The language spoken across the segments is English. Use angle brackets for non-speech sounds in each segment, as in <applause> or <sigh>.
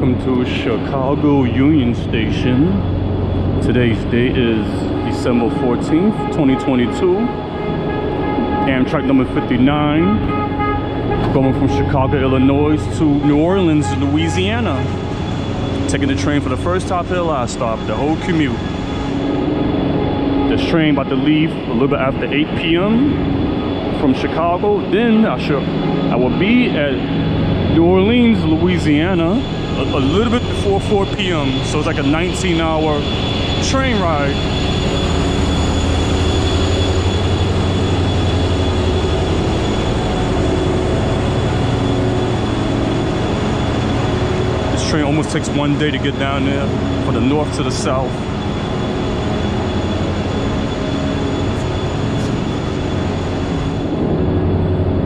welcome to Chicago Union Station. Today's date is December 14th, 2022. Amtrak number 59, going from Chicago, Illinois to New Orleans, Louisiana. Taking the train for the first stop to the last stop, the whole commute. This train about to leave a little bit after 8 p.m. from Chicago. Then I should, I will be at New Orleans, Louisiana, a, a, little bit before 4 p.m. So it's like a 19 hour train ride. This train almost takes one day to get down there from the north to the south.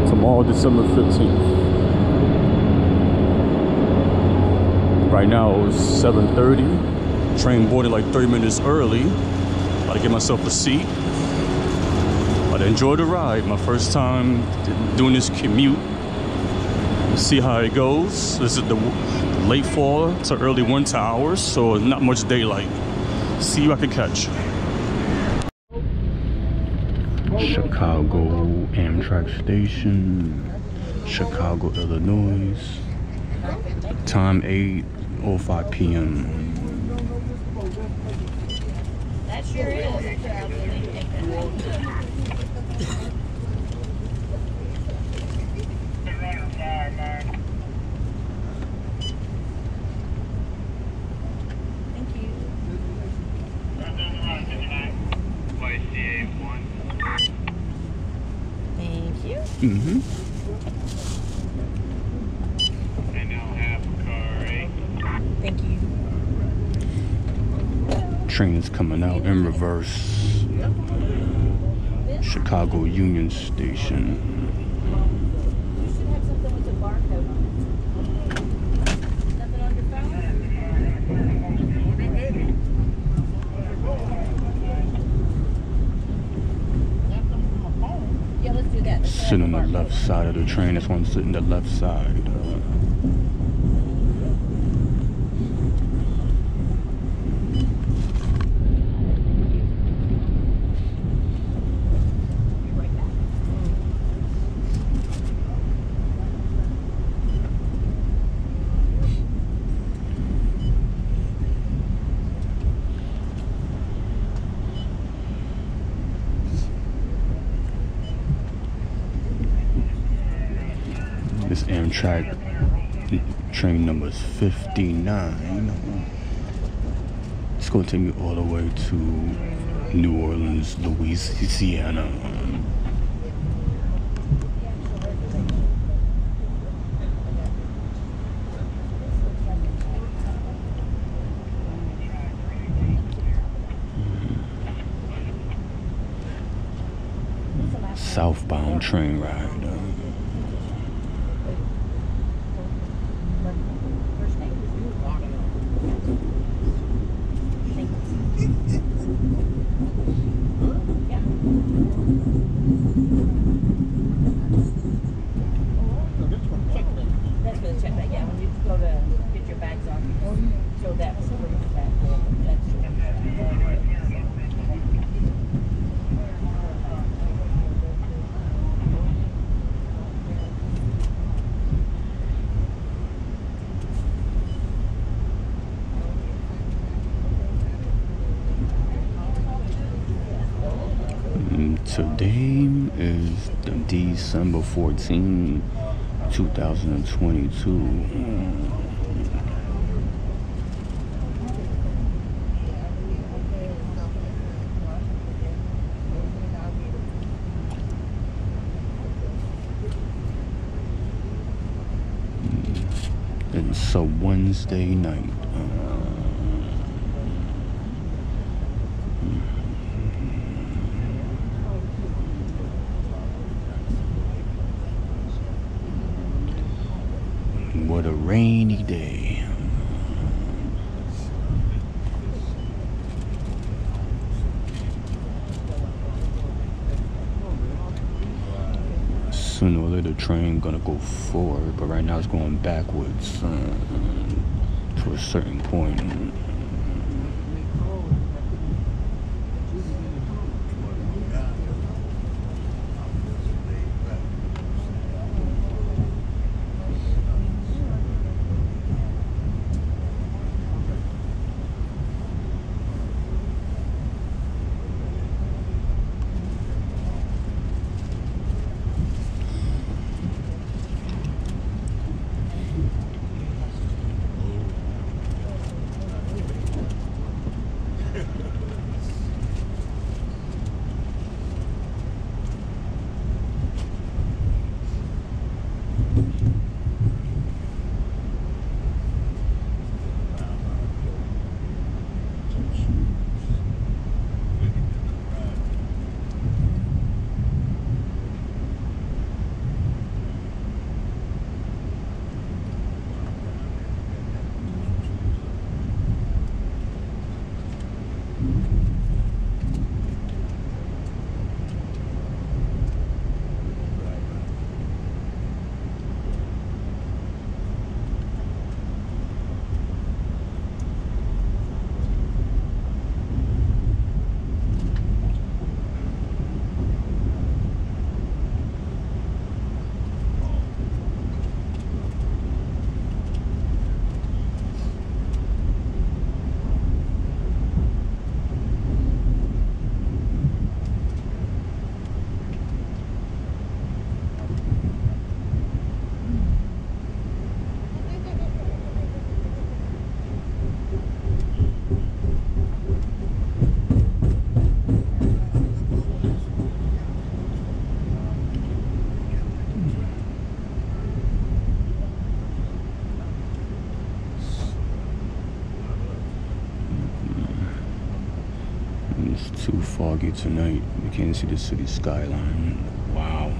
Tomorrow, December 15th. Right now it's 7.30. Train boarded like 30 minutes early. About to get myself a seat. But I enjoyed the ride. My first time doing this commute. See how it goes. This is the late fall to early winter hours, so not much daylight. See what I can catch. Chicago Amtrak Station, Chicago, Illinois. Time 8 05 p.m. That sure is. Mm-hmm. train is coming out in reverse. Chicago Union Station. Sitting on the left side of the train. Why I'm sitting the left side. This Amtrak train number is 59. It's going to take me all the way to New Orleans, Louisiana. Southbound train ride. Today is December 14, 2022. It's hmm. a Wednesday night. What a rainy day. Sooner or later, the train gonna go forward, but right now it's going backwards. Uh, to a certain point. Tonight. You can't see the city skyline. Wow.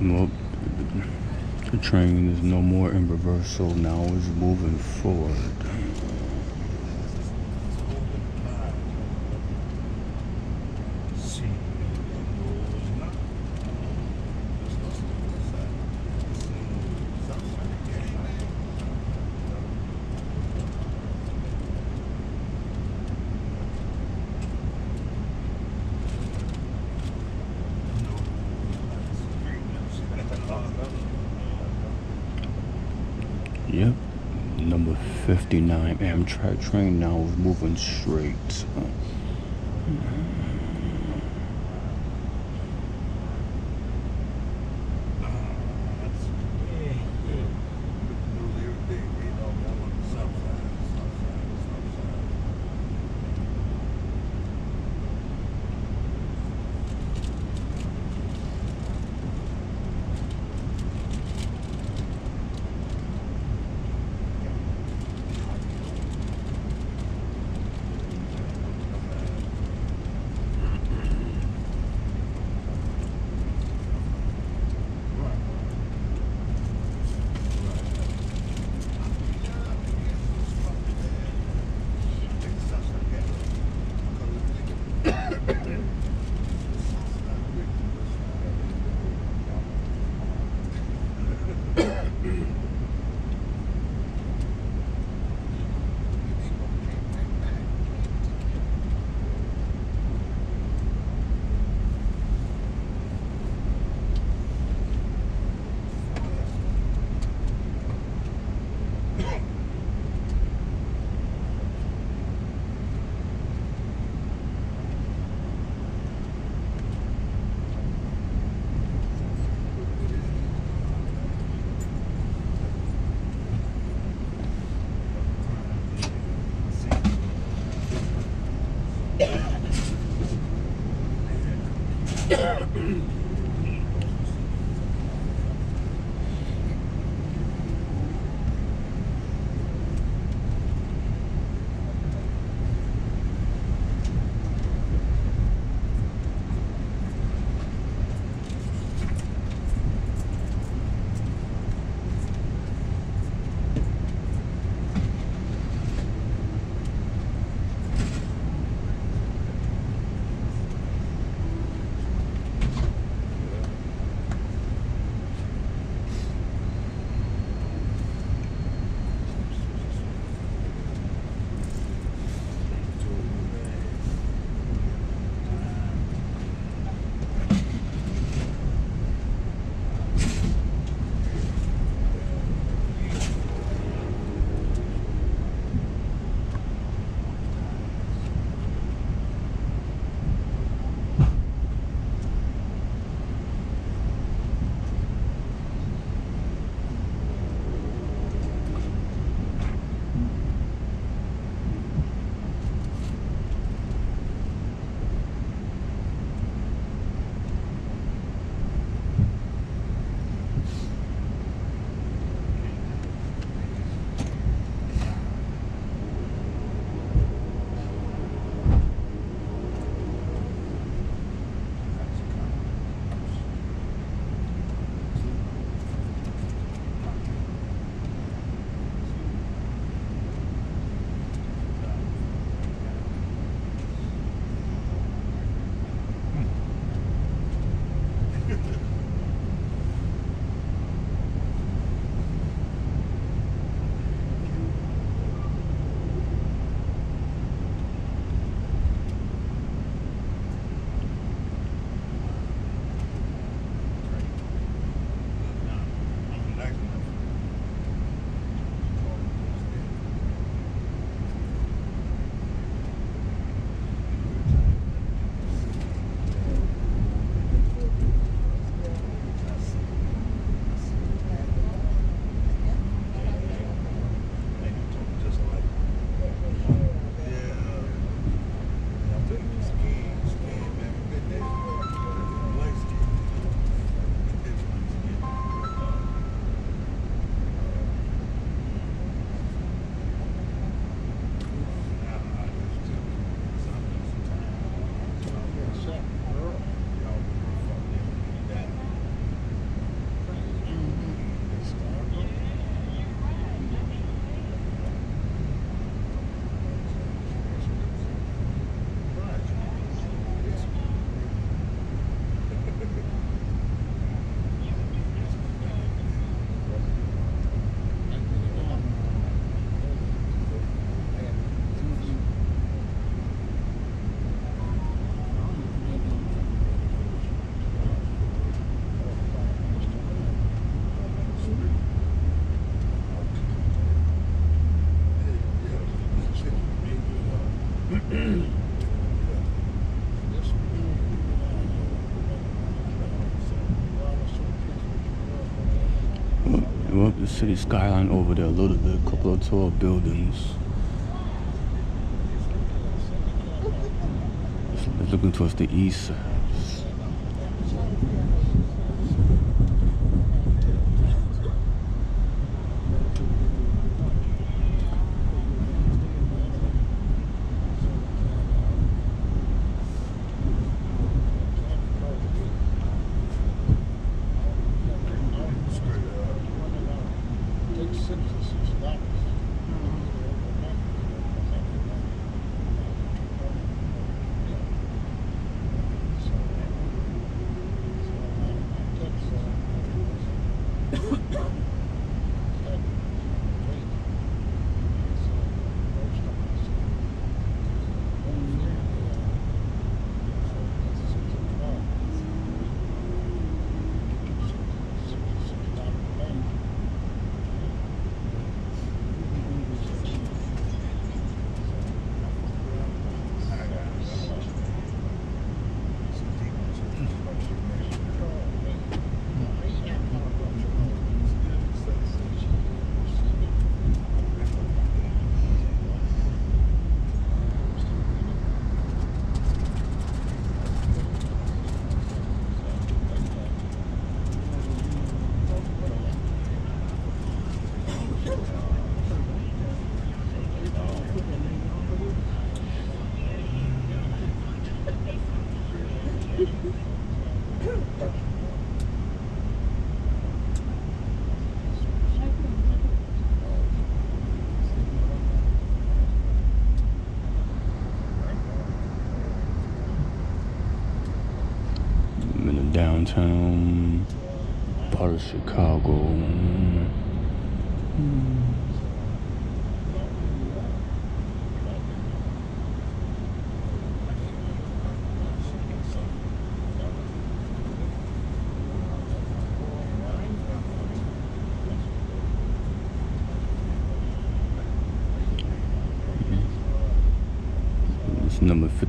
Well, the train in reversal. Now is moving forward. 59 train now is moving straight. Uh, the skyline over there a little bit, a couple of tall buildings. It's looking towards the east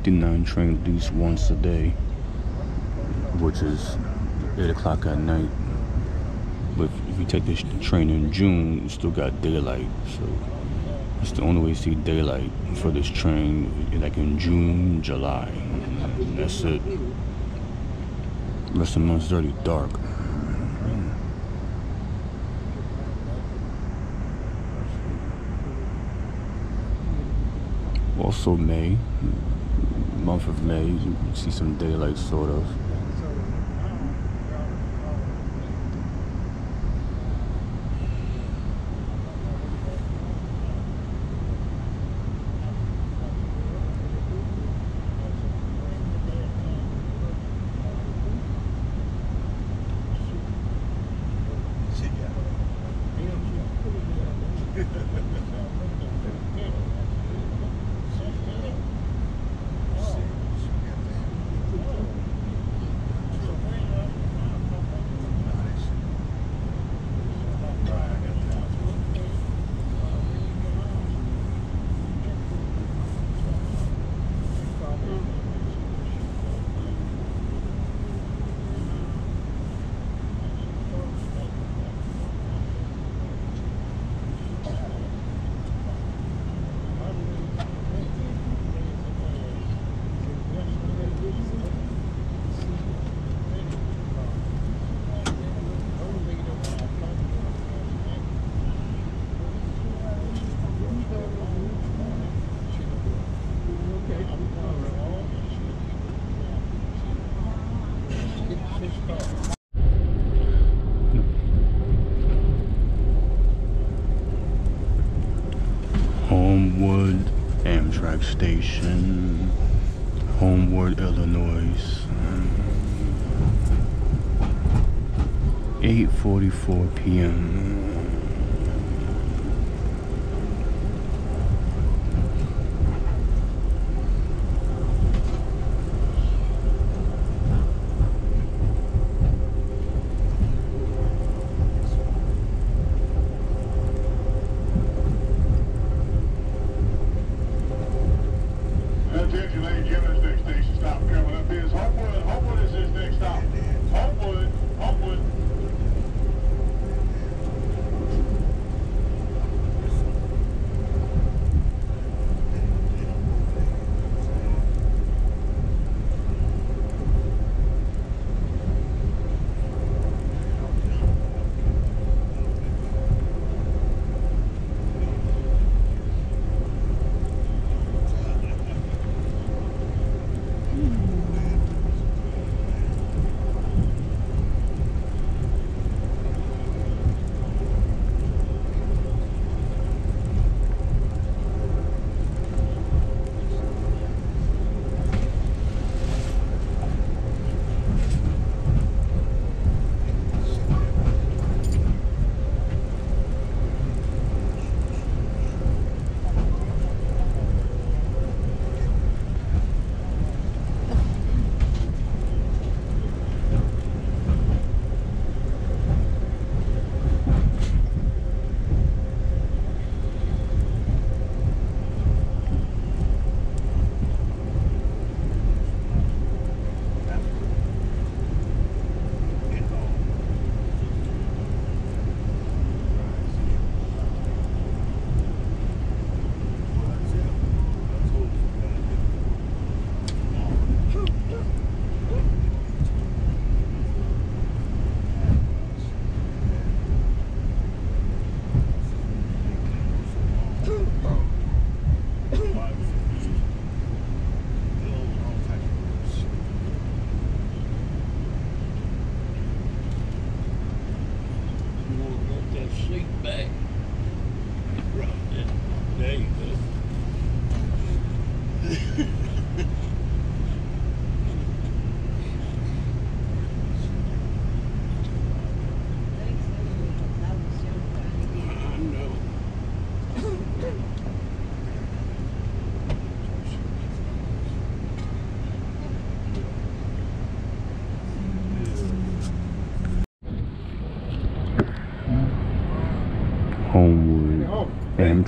59 train at least once a day, which is 8 o'clock at night. But if you take this train in June, you still got daylight. So it's the only way to see daylight for this train, like in June, July. That's it. Rest of the month's already dark. Also May, of May, you see some daylight sort of. Homewood Amtrak Station, Homewood, Illinois. 8:44 p.m.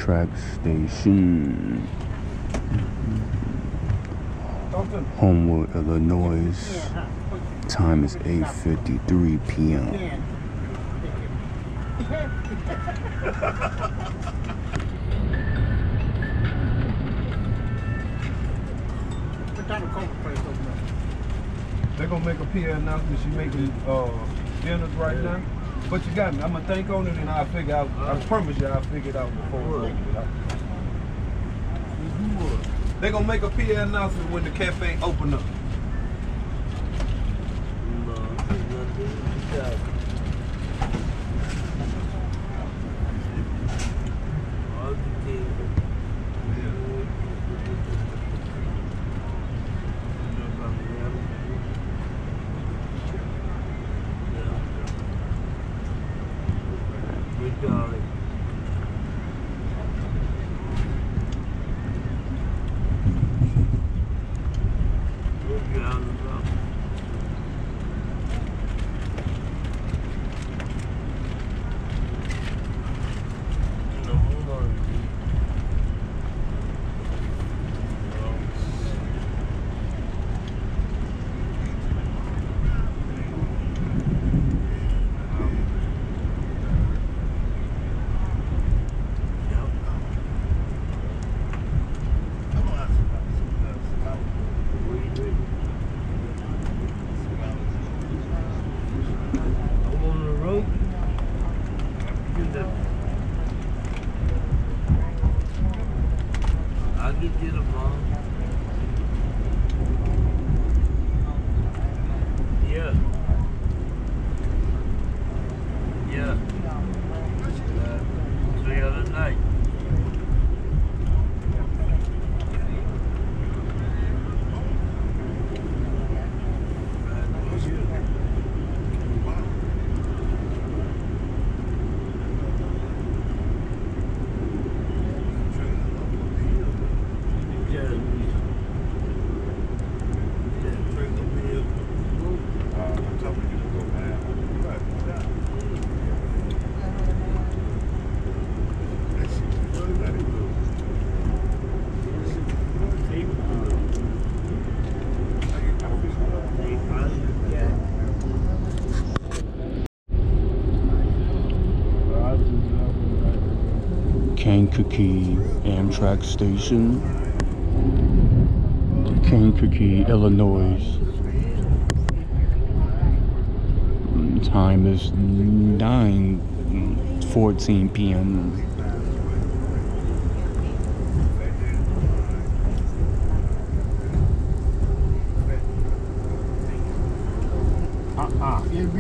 Amtrak Station. Homewood, Illinois. Time is 8:53 p.m. What kind of coffee place open up? They're gonna make a PR announcement. She making uh, dinners right now. But you got me. I'm gonna think on it and I'll figure out. I promise you, I'll figure it out before we open it up. They're gonna make a PR announcement when the cafe open up. Kankakee Amtrak Station. Kankakee, Illinois. Time is 9:14 p.m. Uh-uh. If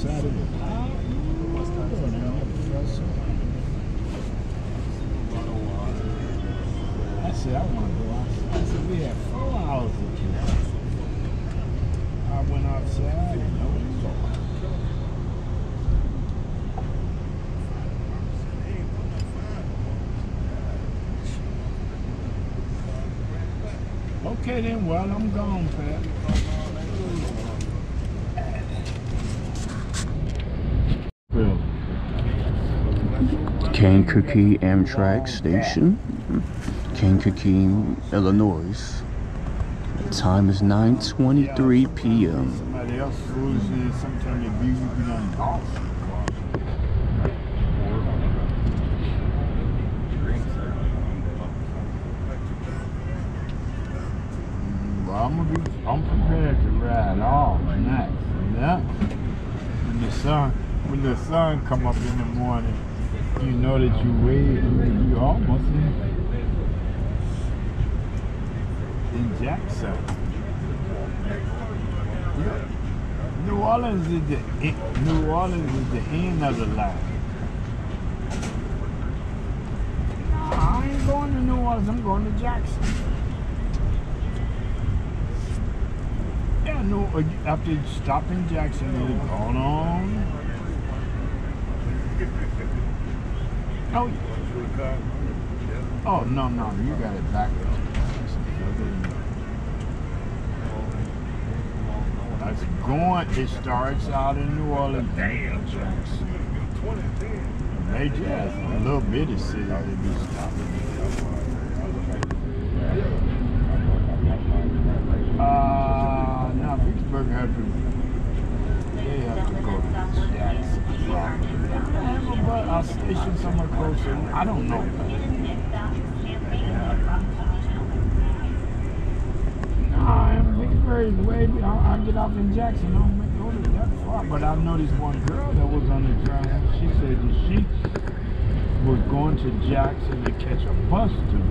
I went. I said, I want to go outside. I said, we had four hours of drive. I went outside and no Okay then, well, I'm gone, Kankakee Amtrak Station, Kankakee, Illinois. Time is 9:23 p.m. Well, I'm gonna be, I'm prepared to ride all night. Yeah. When the sun, when the sun come up in the morning, you know that you wait, you, you almost in, in Jackson. New Orleans is the New Orleans is the end of the line. I ain't going to New Orleans. I'm going to Jackson. Yeah, no. uh, After stopping Jackson, you're going on. Oh, oh no, no, you got it back. That's going. It starts out in New Orleans. Damn, They just a little bitty city they be stopping. Uh, now Vicksburg have to. They have to go to Jackson. I'll station somewhere closer. I don't know. Nah, I'm Vicksburg way. I, I get off in Jackson. I don't go to that far. But I this one girl that was on the train. She said that she was going to Jackson to catch a bus to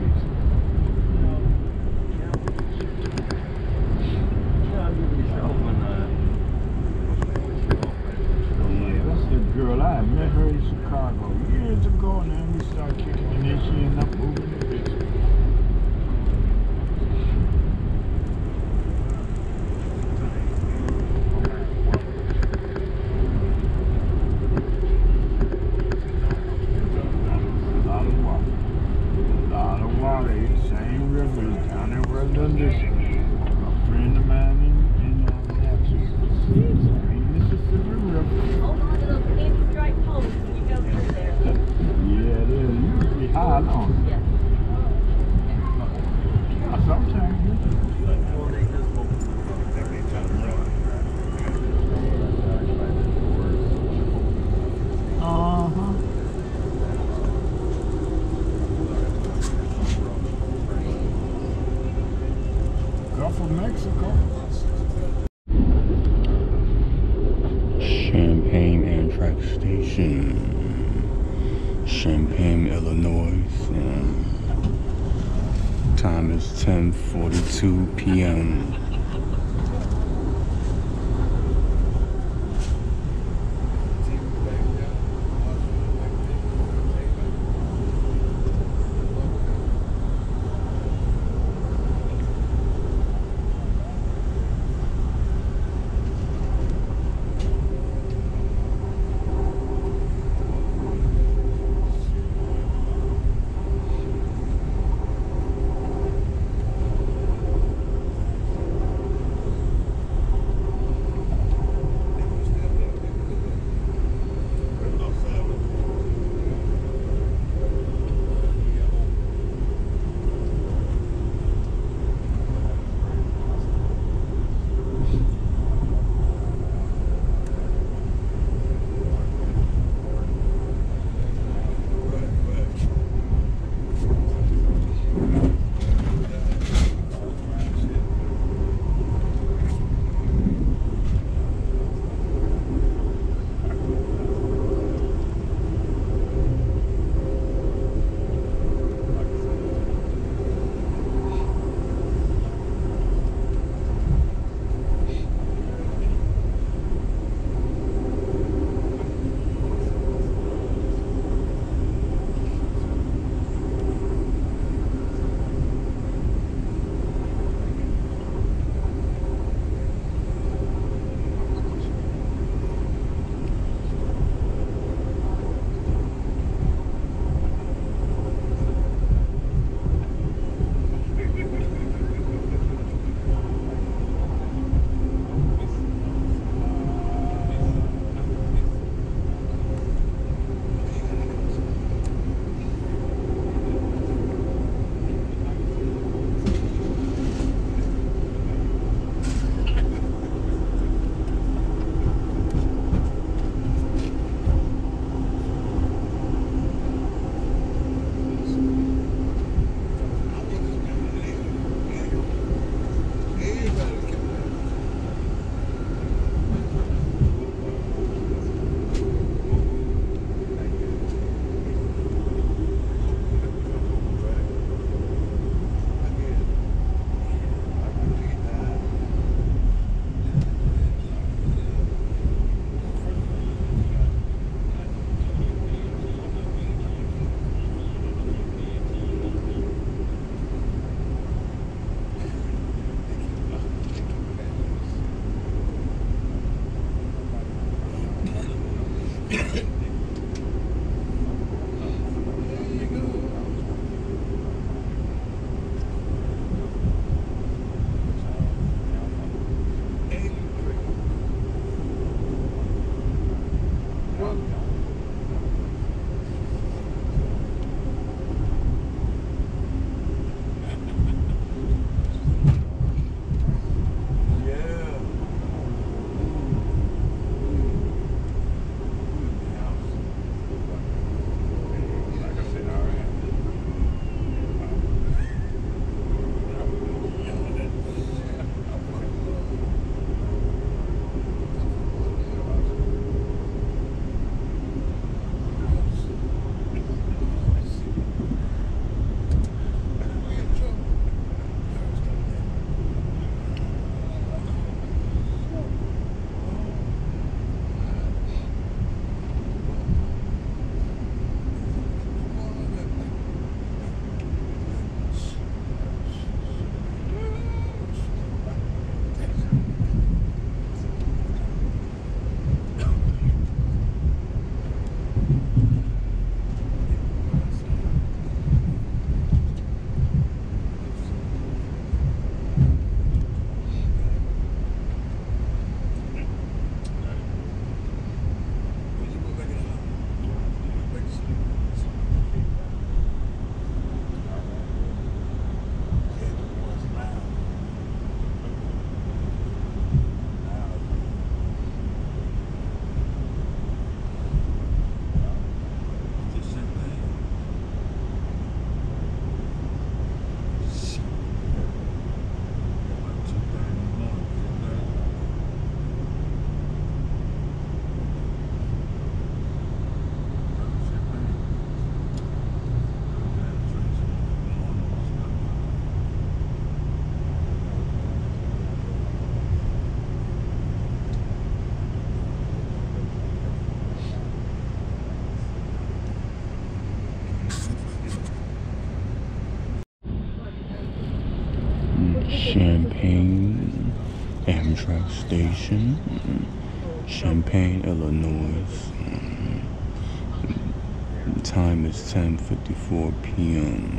Champaign, Illinois. Mm. Time is 10:54 p.m.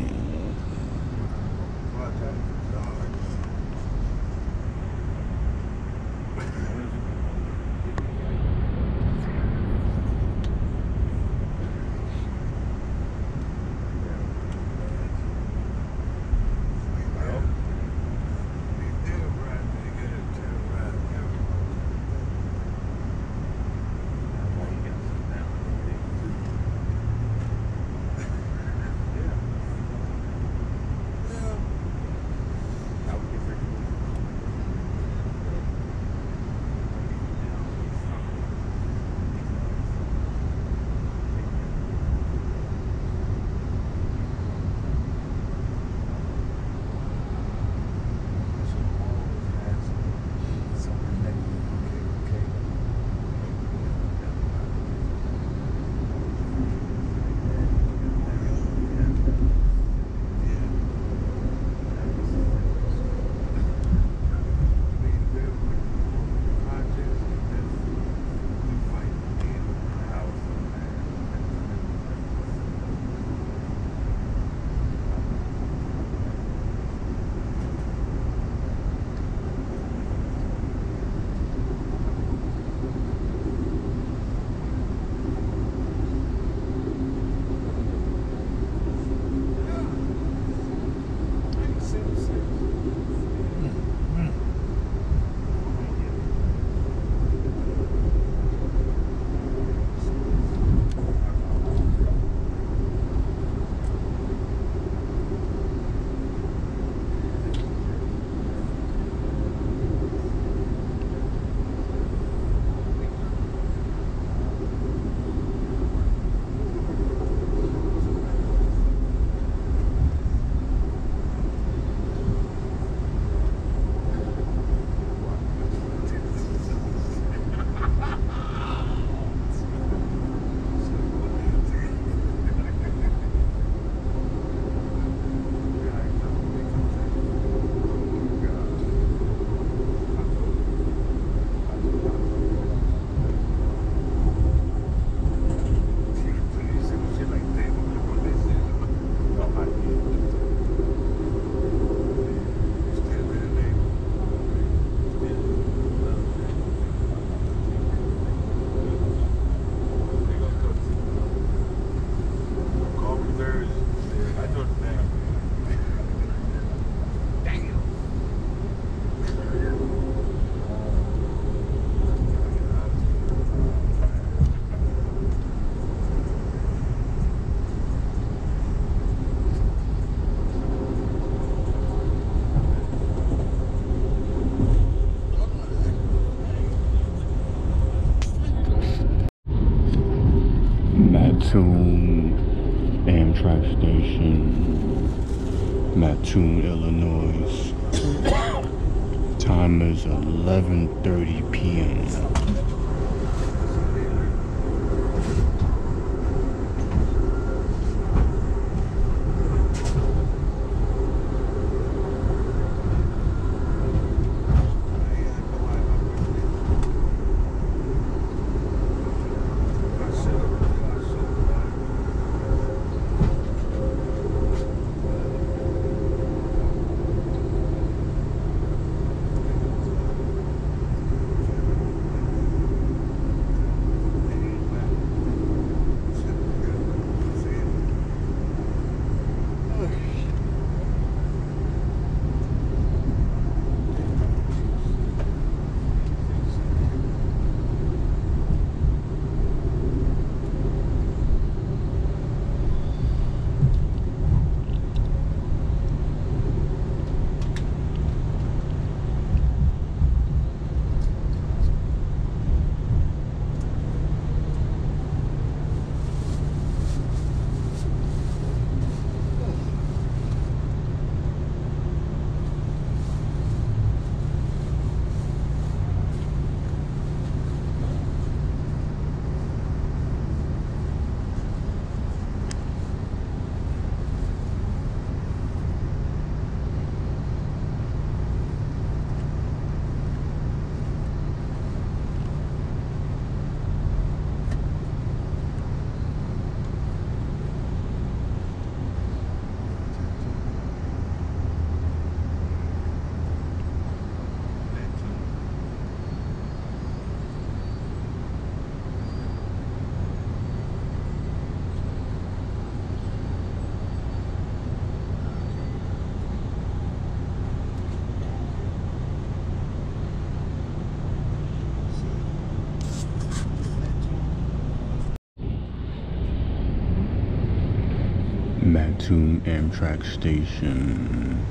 Mattoon Amtrak Station,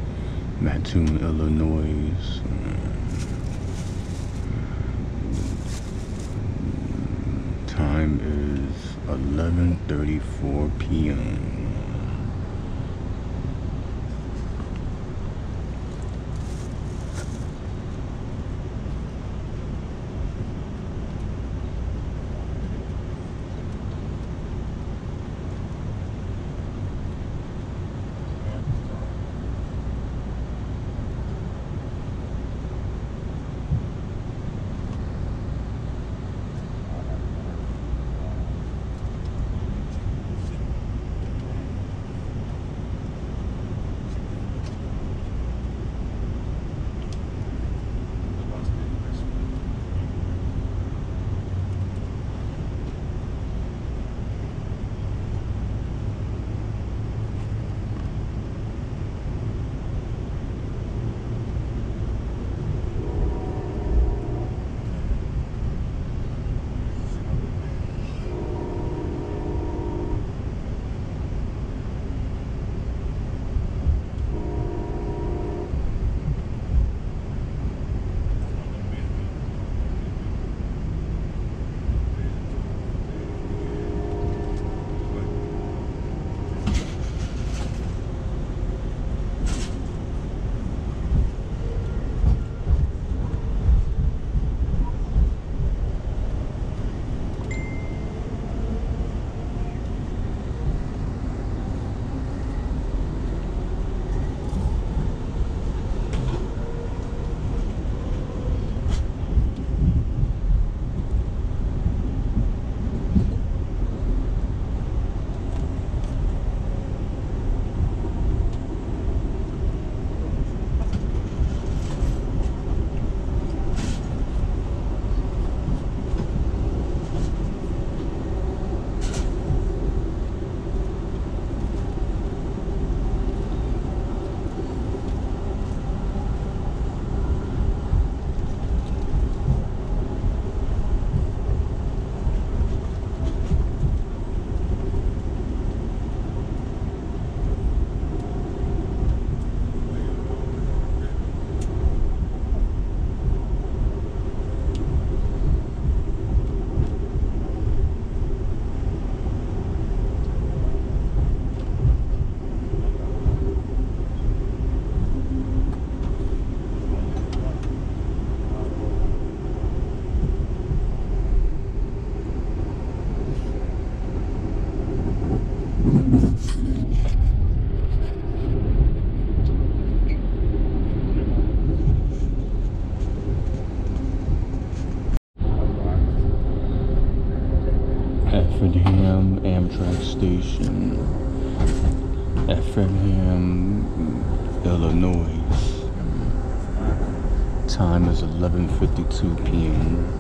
Mattoon, Illinois. Amtrak Station, Effingham, Illinois. Time is 11:52 p.m.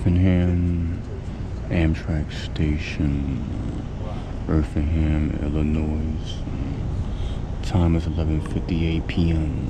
Effingham Amtrak Station, Effingham, Illinois. Time is 11:58 p.m.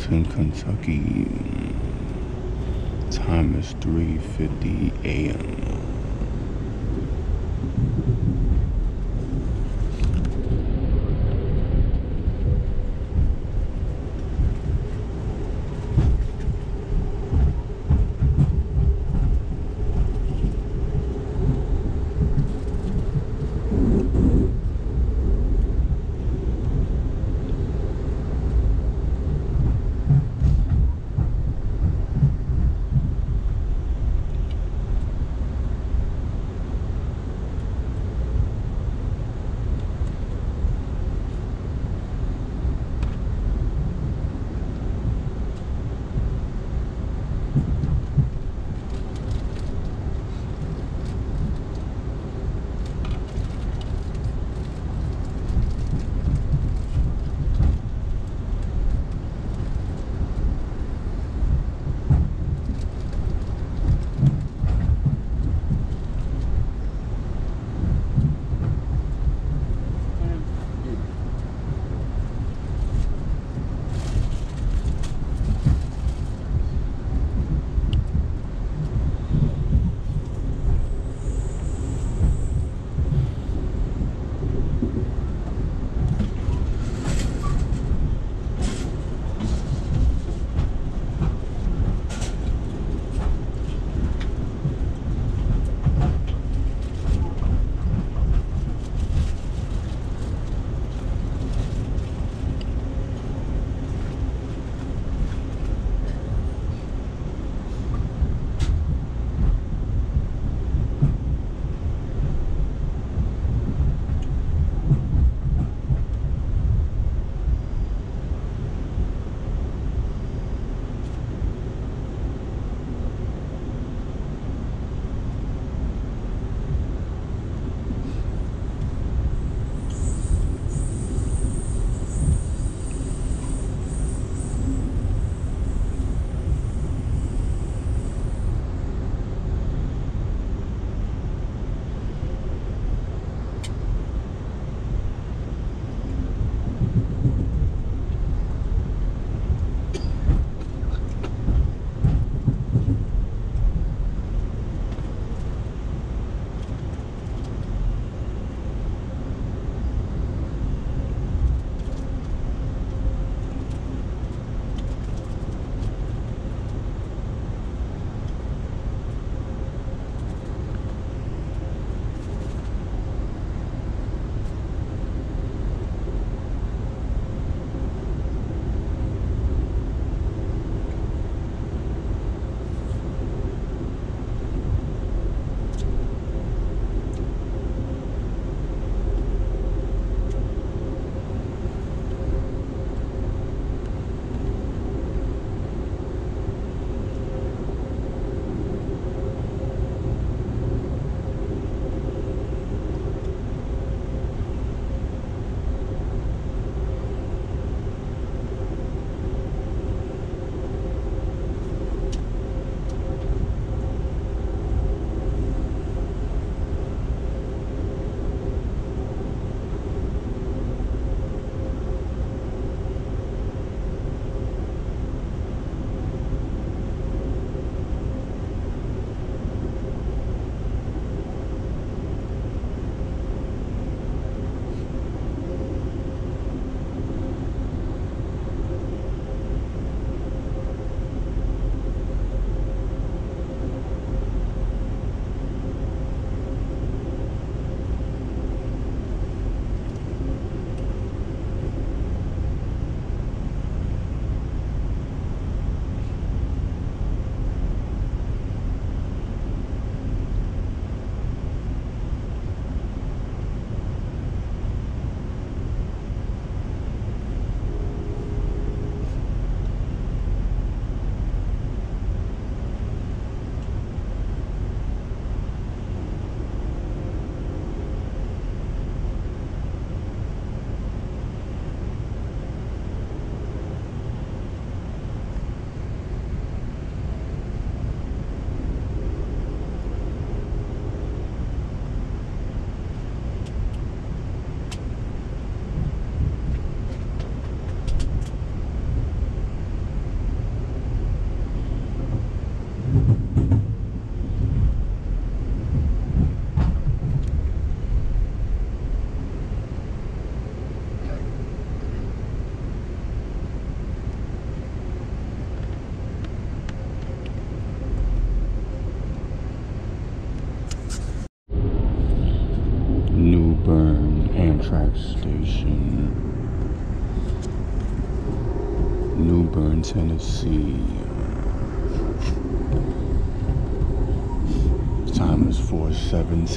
Fulton, Kentucky. Time is 3:50 a.m.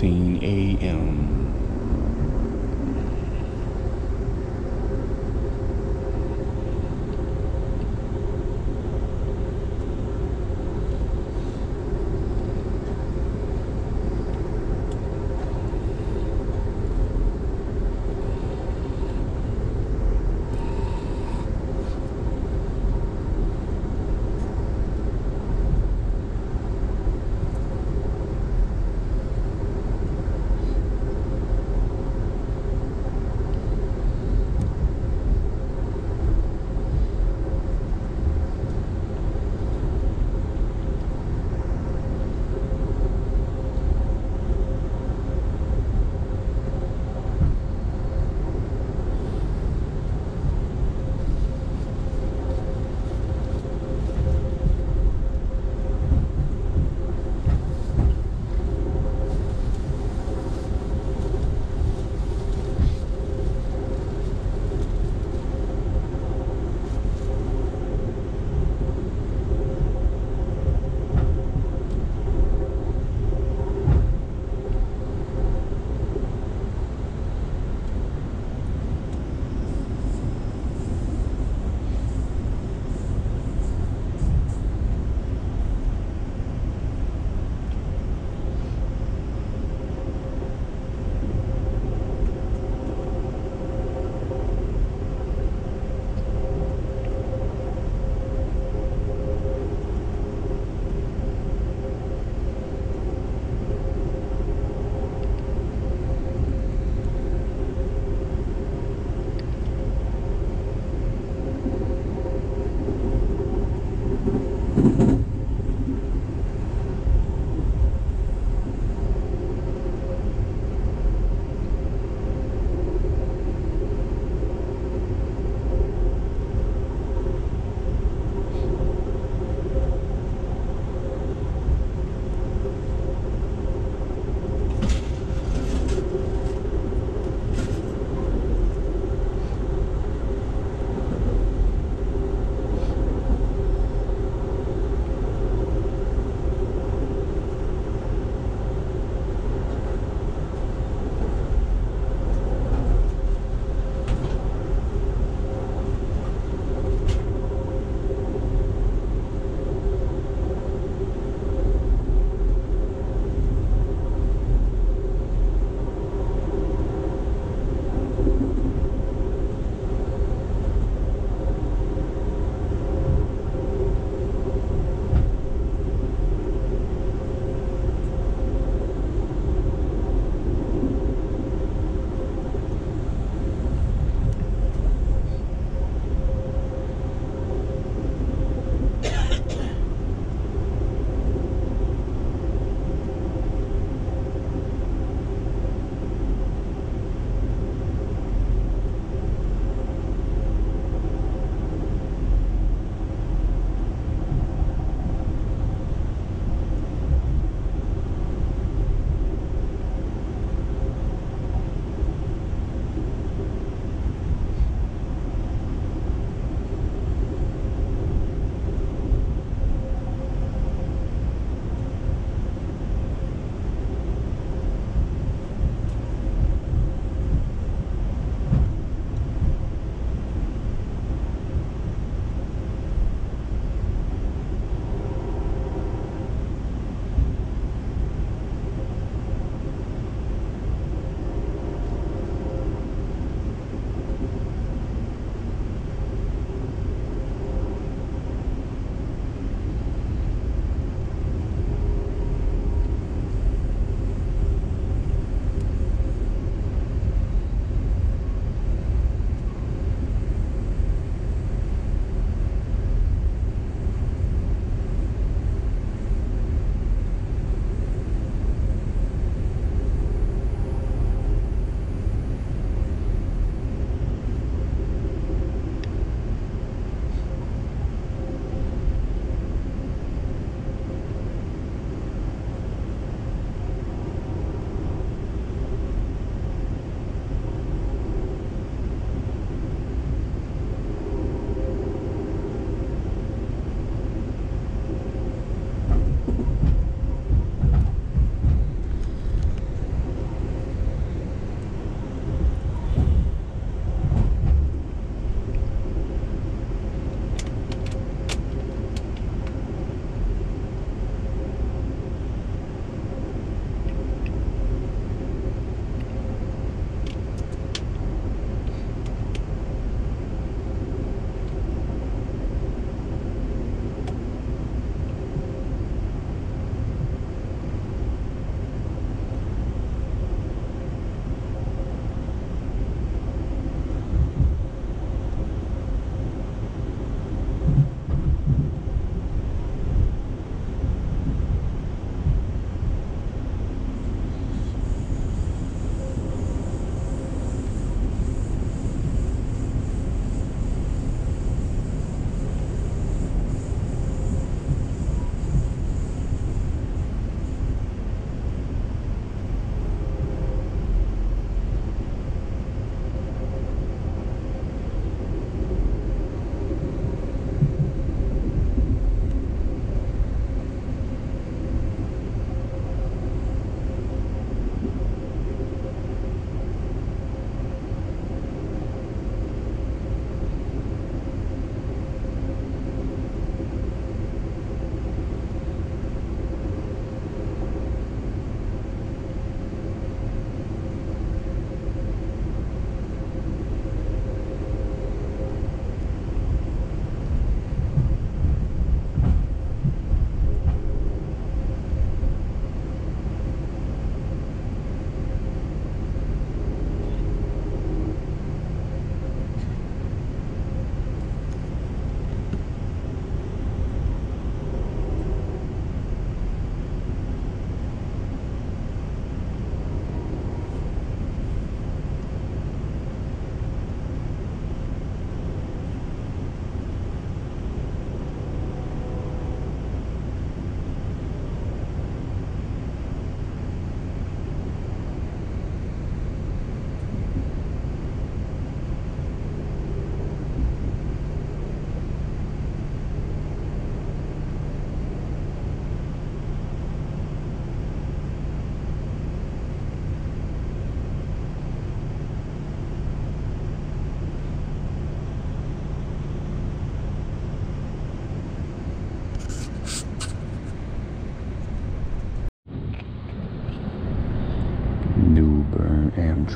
4:17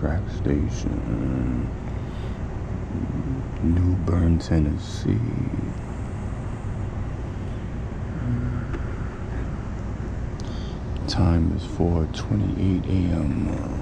Amtrak station, New Bern, Tennessee. Time is 4:28 a.m.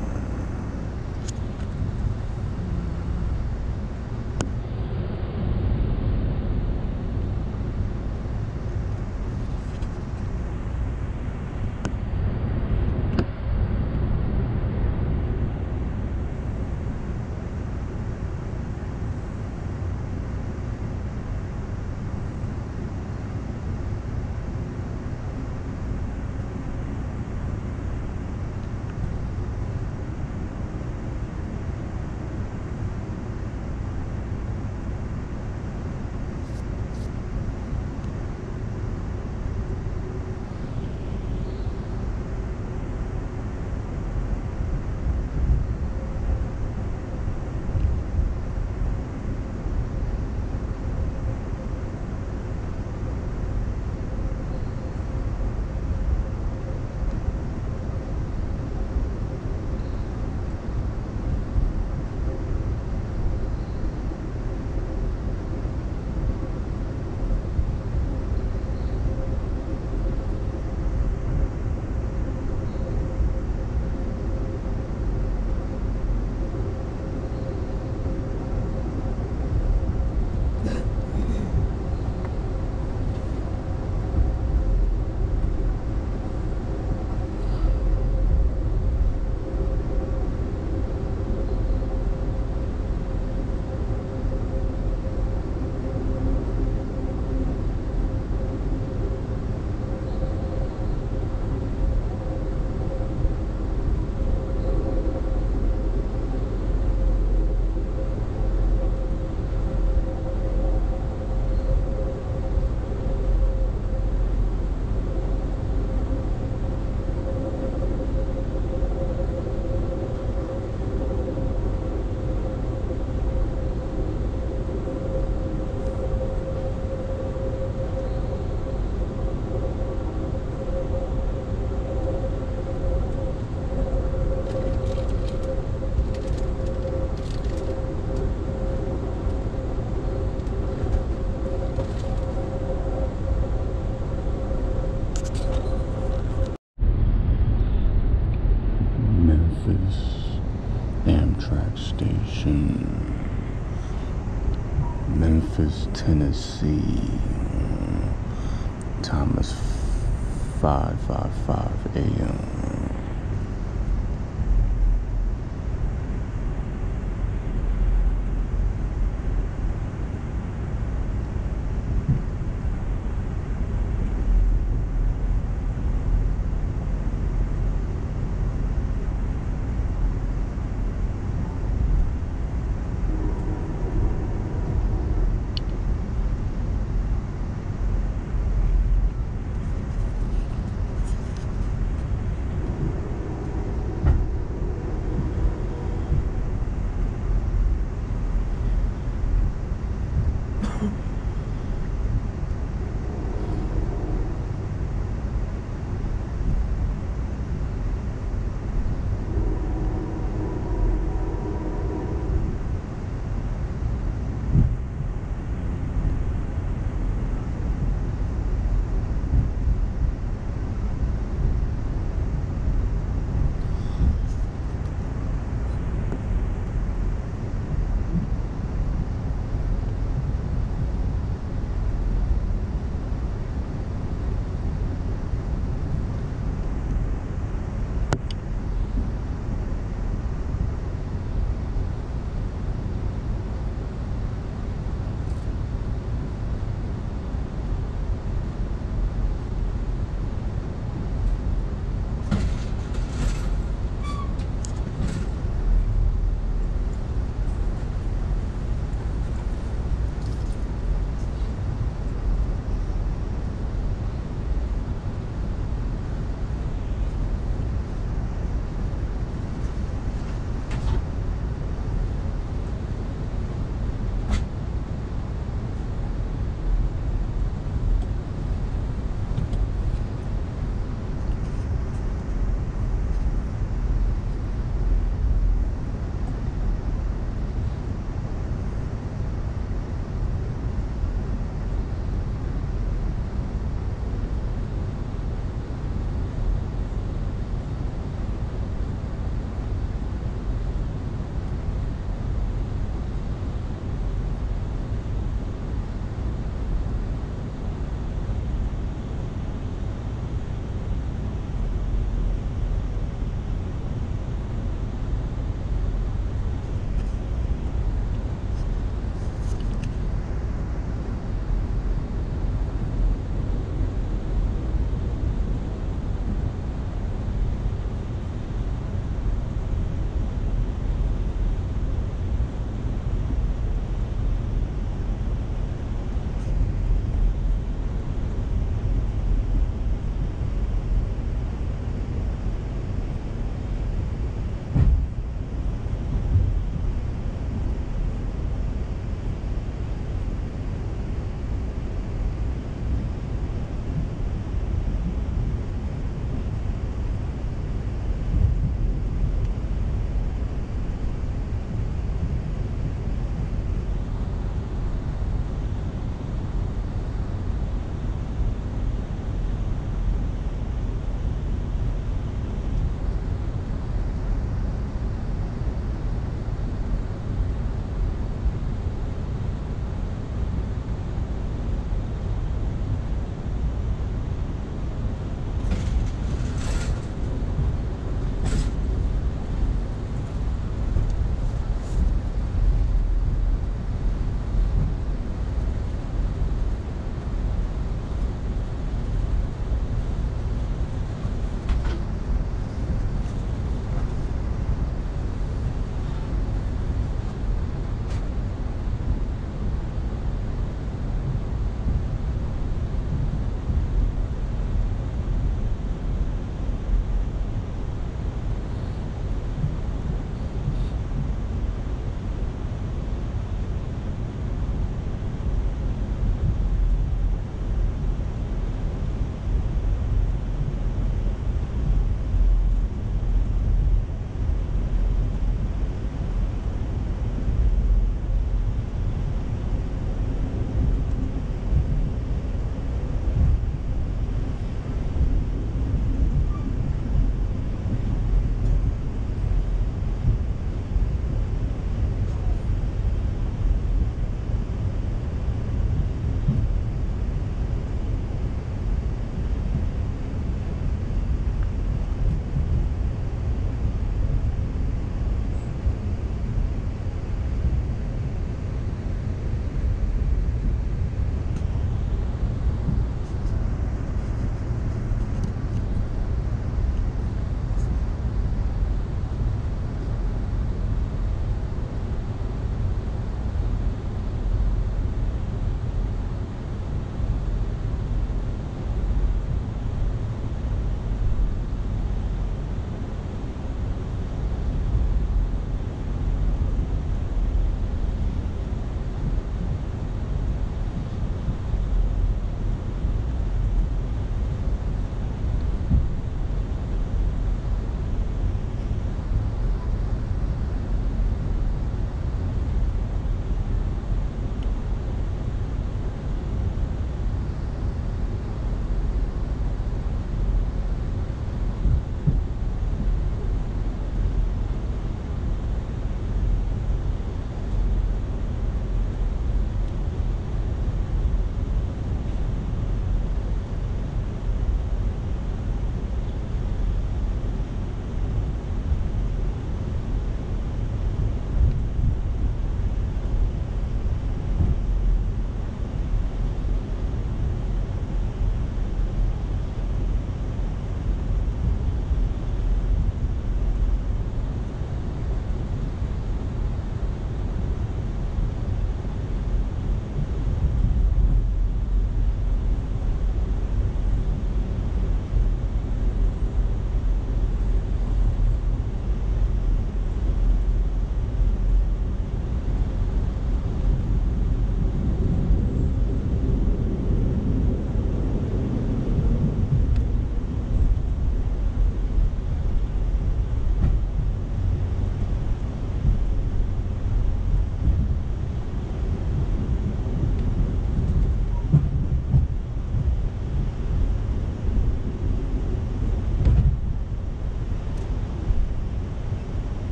Memphis Amtrak station, Memphis, Tennessee. Thomas 5:55 a.m.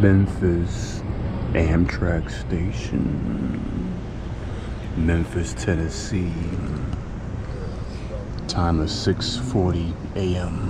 Memphis Amtrak Station, Memphis, Tennessee. Time is 6:40 a.m.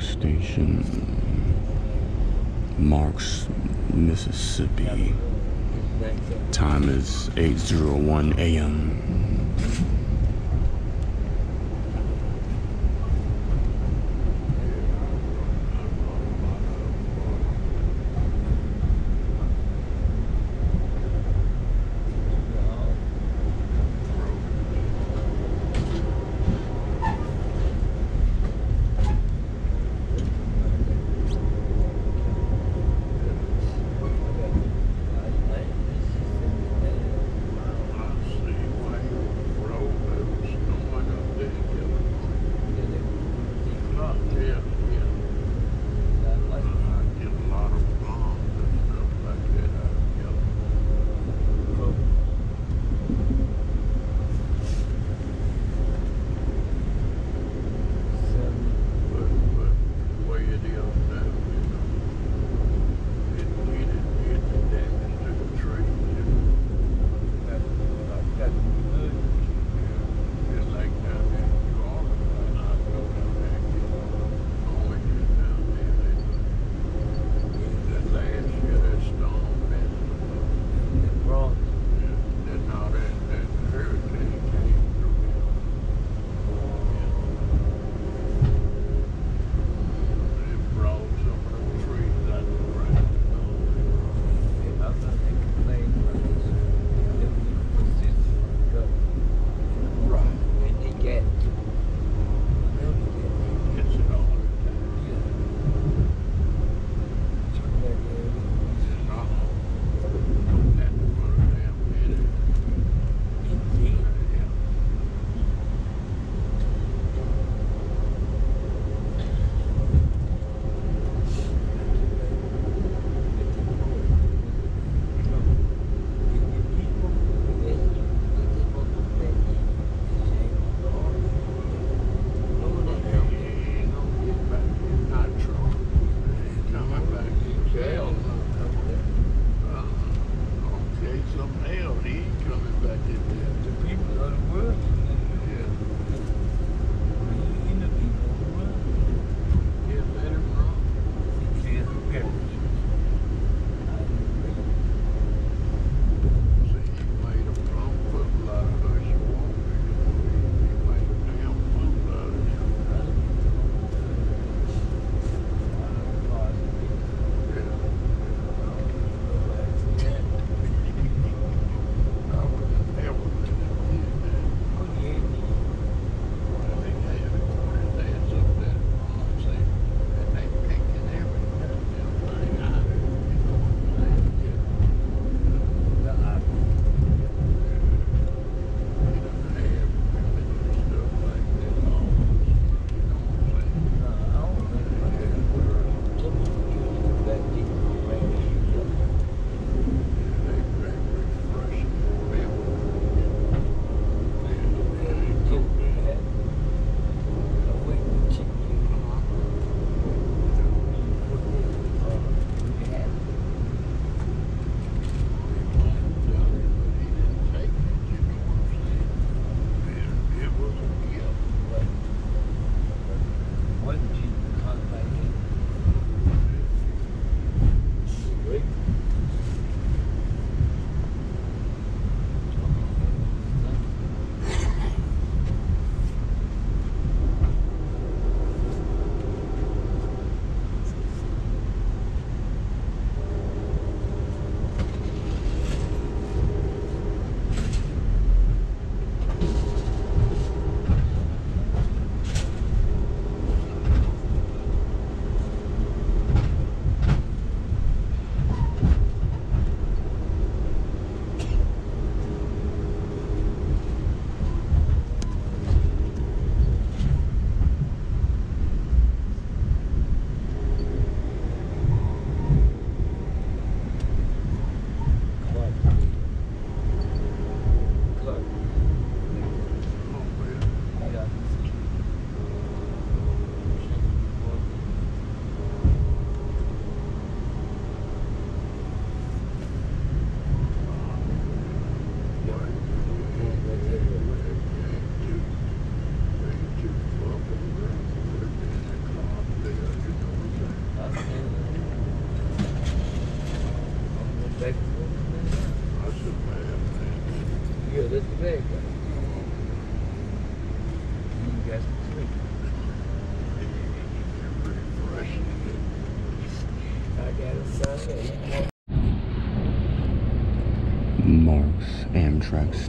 Station, Marks, Mississippi. Time is 8:01 a.m.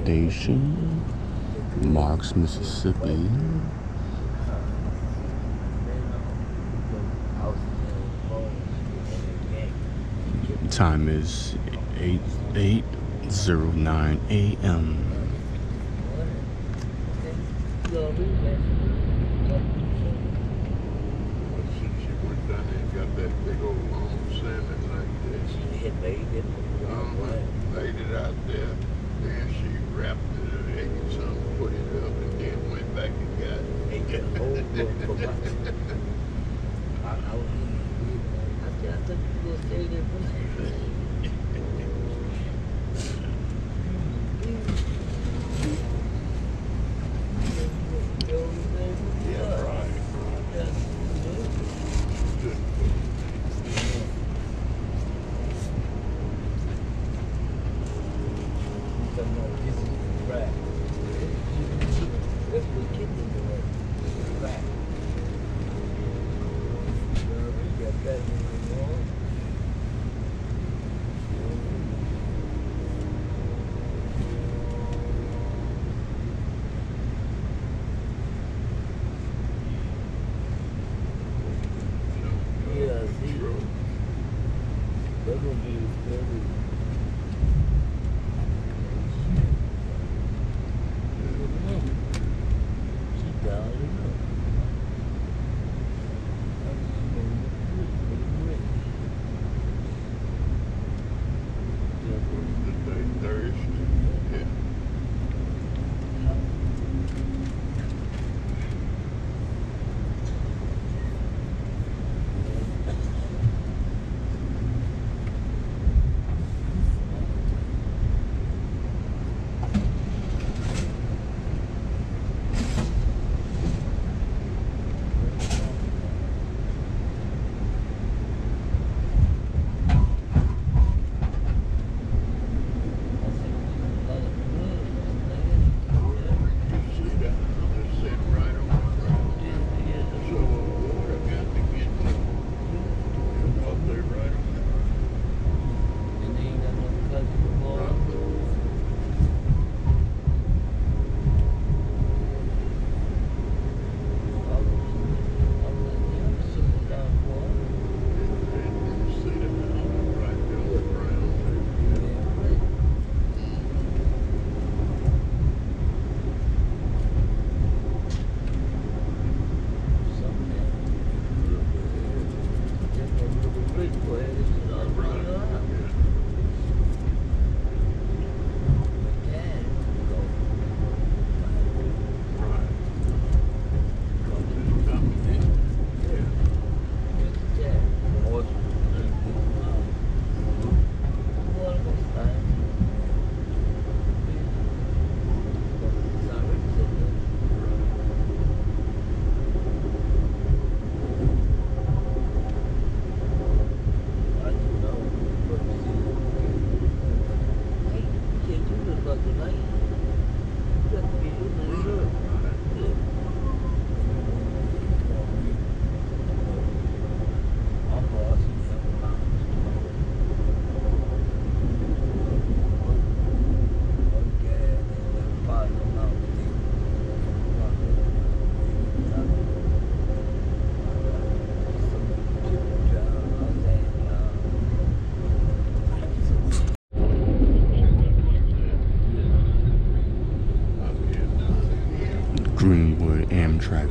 Station, Marks, Mississippi. Time is 8 8 09 a.m.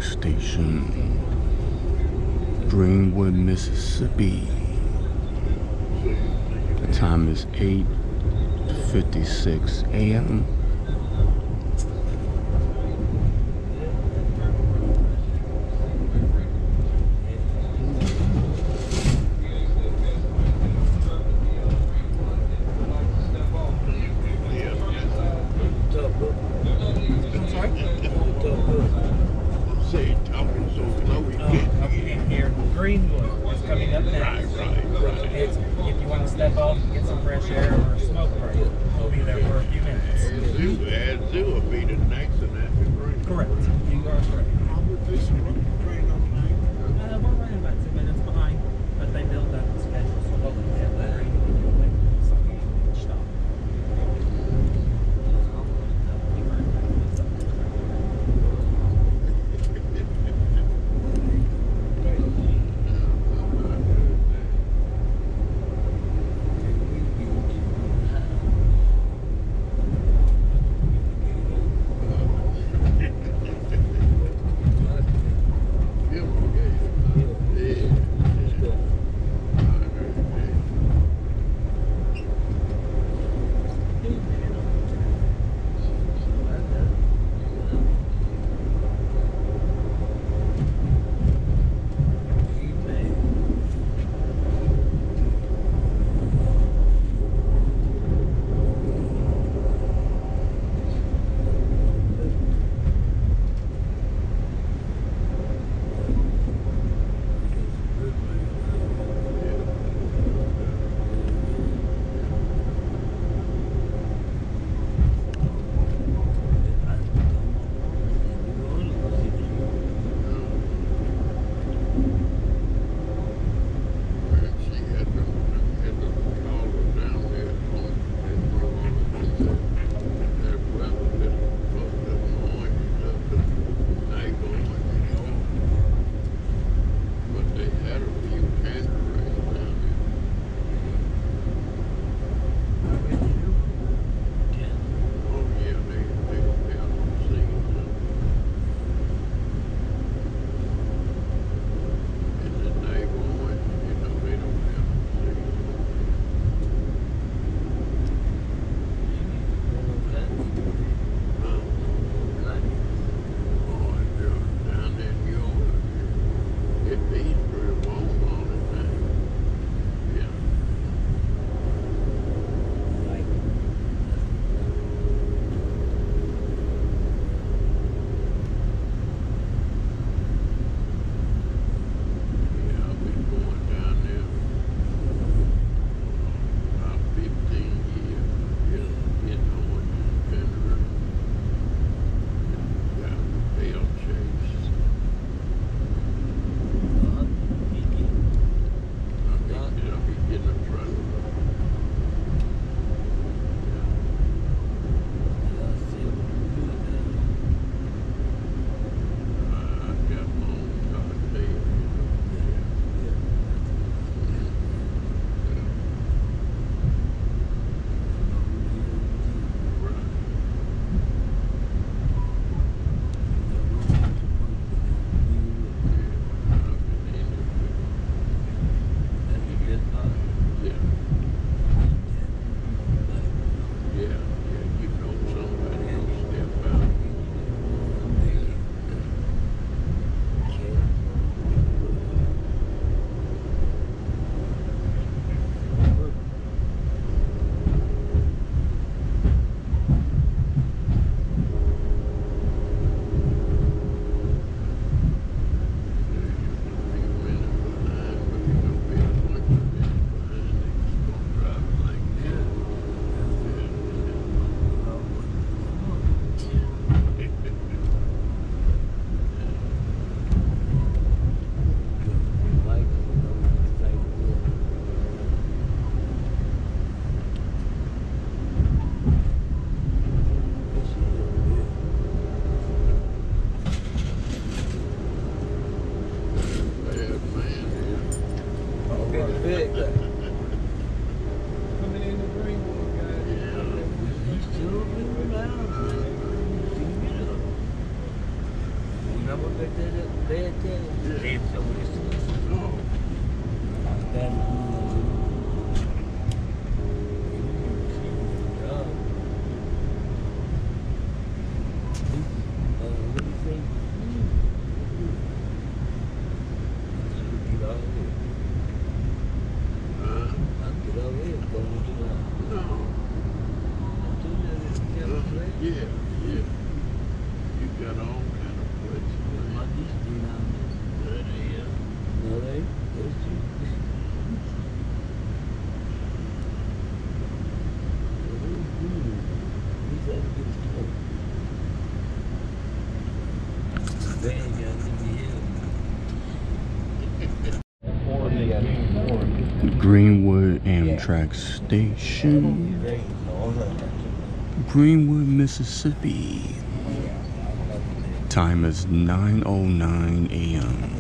Station, Greenwood, Mississippi. The time is 8.56 a.m. Amtrak Station, Greenwood, Mississippi. Time is 9:09 a.m.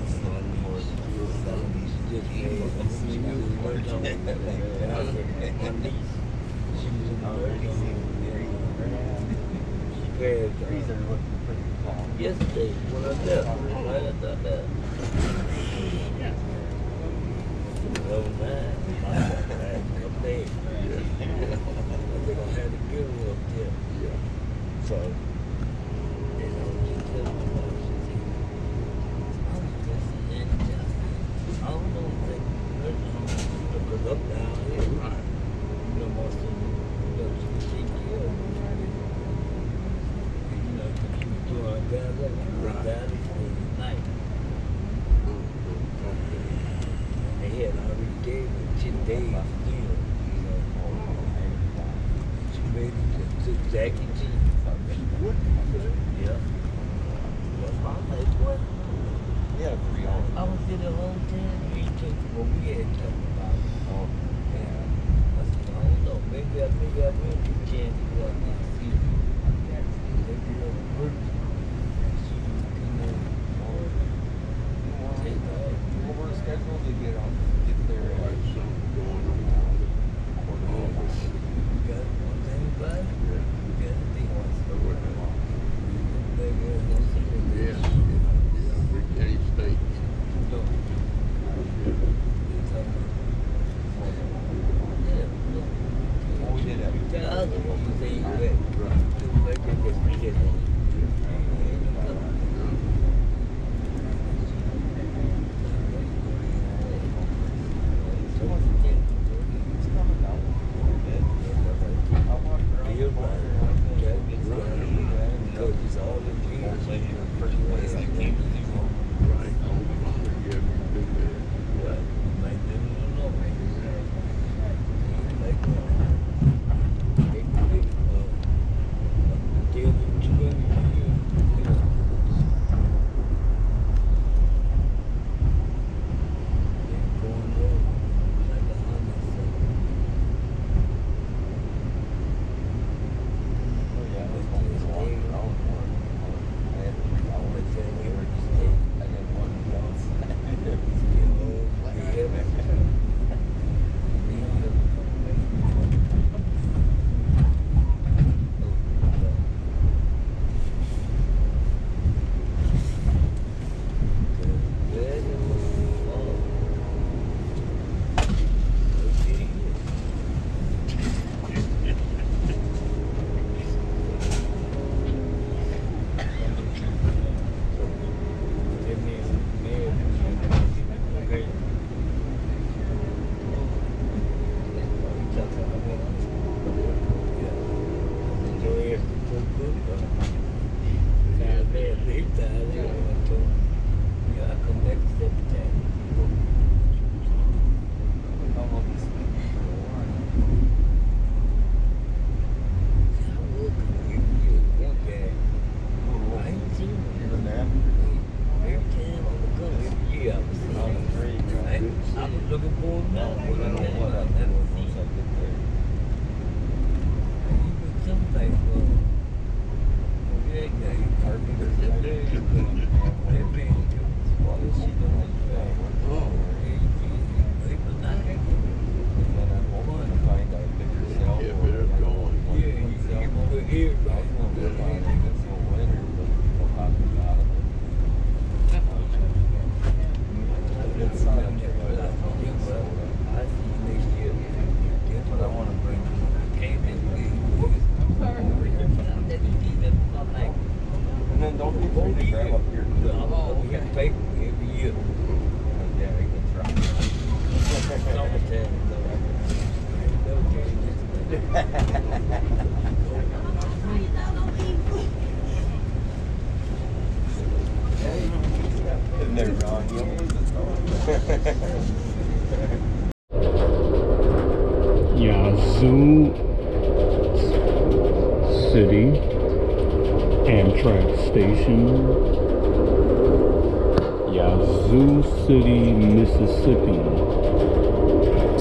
Yazoo City, Mississippi.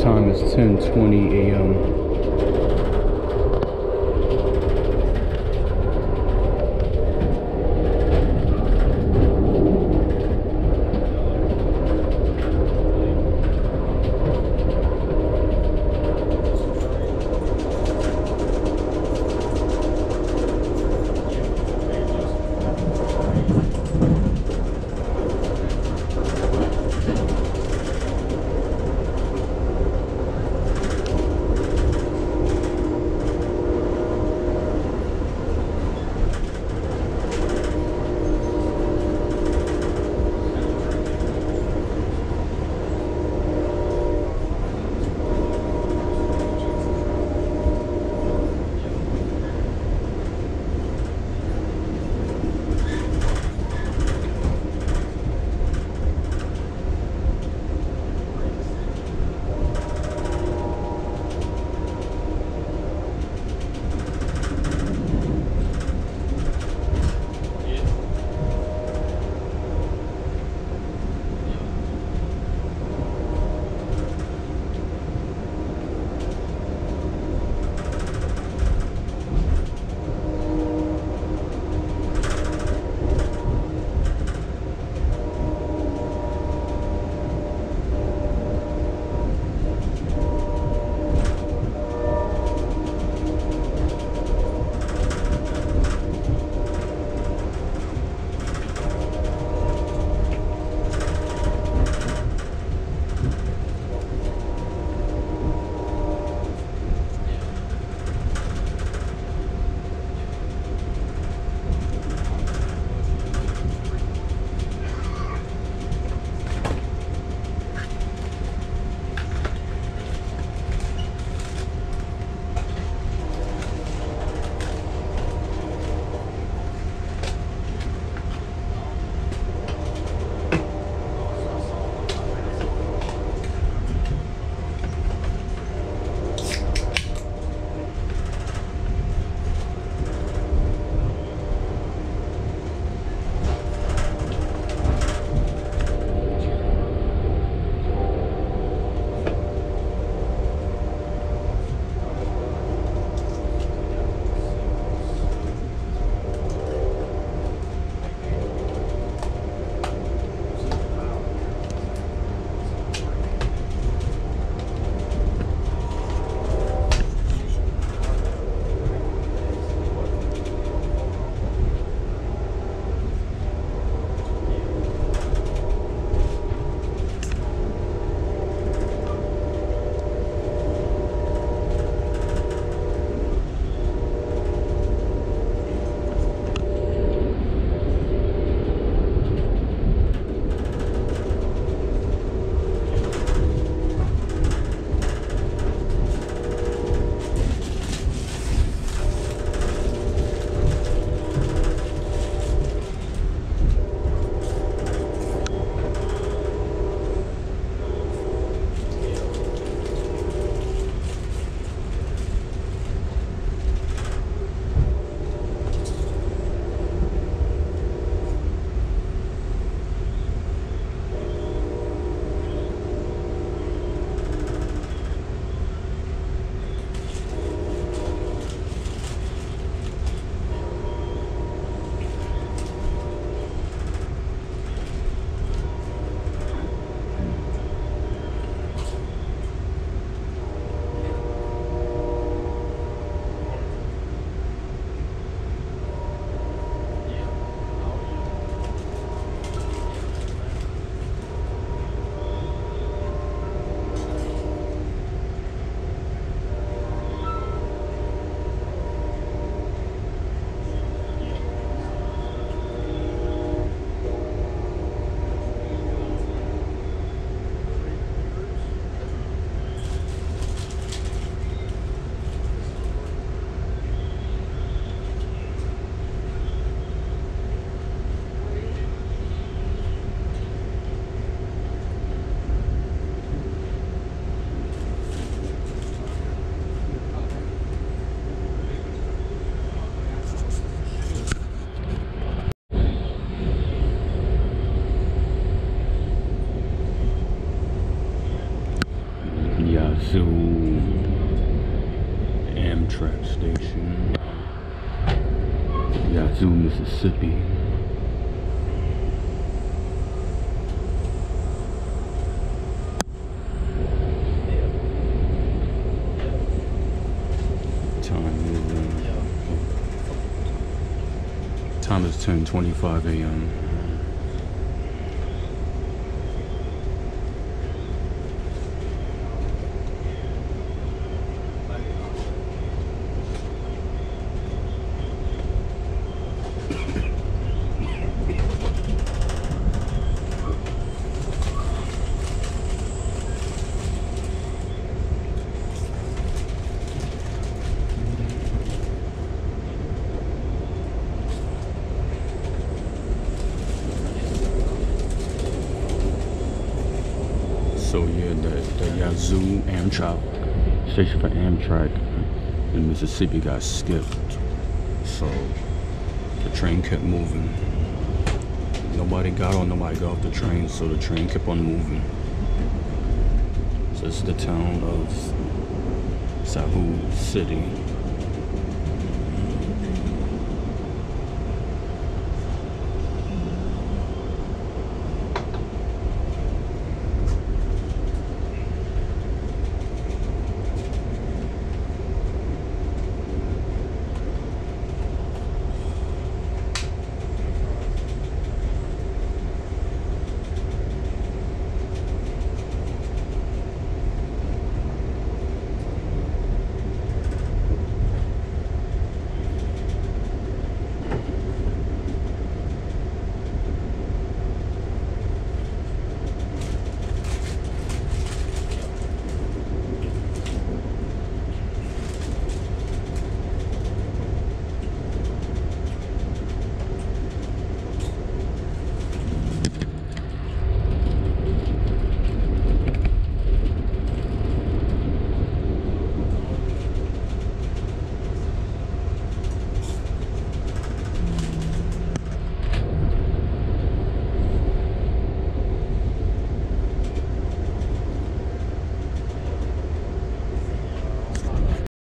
Time is 10:20 a.m. 10:25 a.m. So yeah, the, the Yazoo Amtrak station for Amtrak in Mississippi got skipped. So the train kept moving. Nobody got on, nobody got off the train, so the train kept on moving. So this is the town of Yazoo City.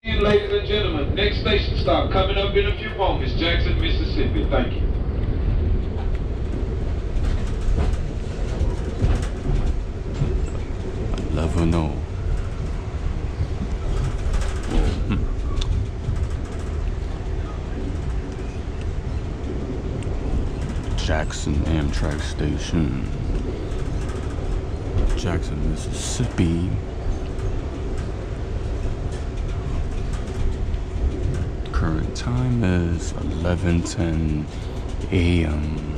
And ladies and gentlemen, next station stop coming up in a few moments, Jackson, Mississippi. Thank you. Never know. Hmm. Jackson Amtrak Station. Jackson, Mississippi. Time is 11:10 a.m.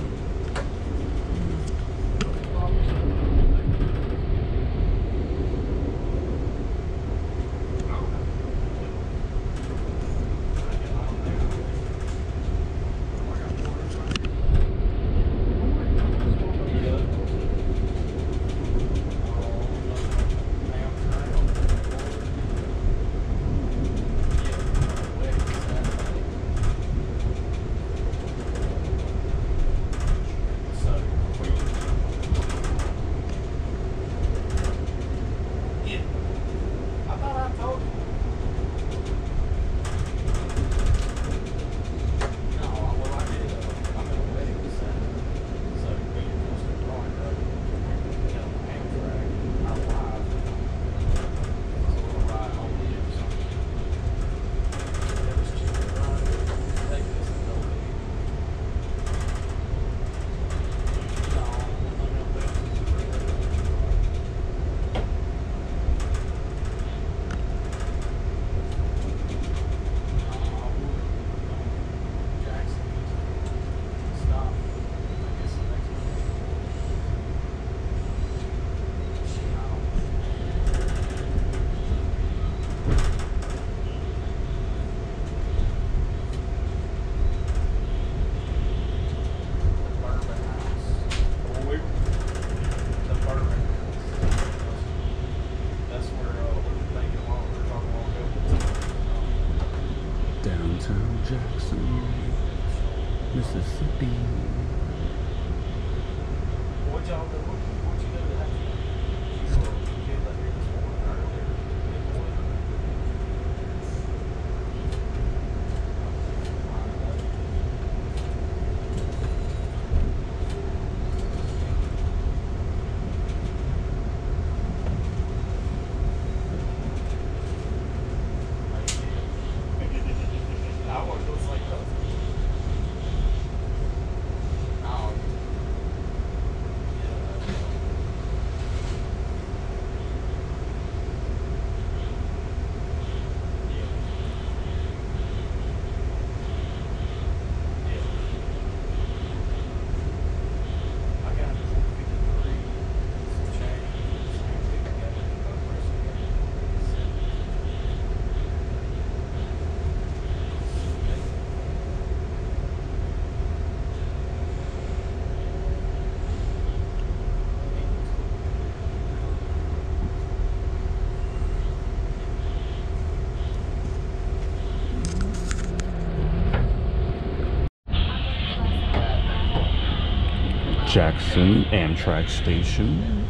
Jackson Amtrak Station.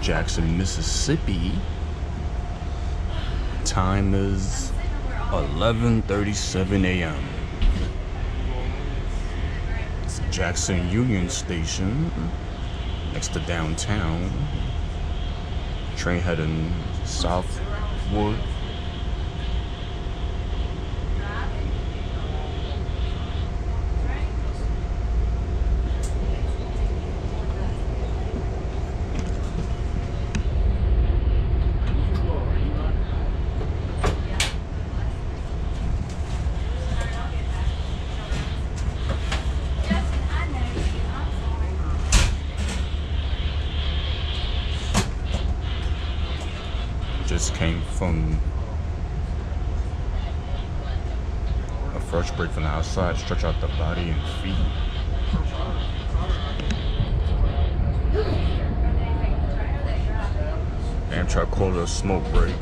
Jackson, Mississippi. Time is 11:37 a.m. Jackson Union Station next to downtown. Train heading southward. Just came from a first break from the outside, stretch out the body and feet. Amtrak called it a smoke break.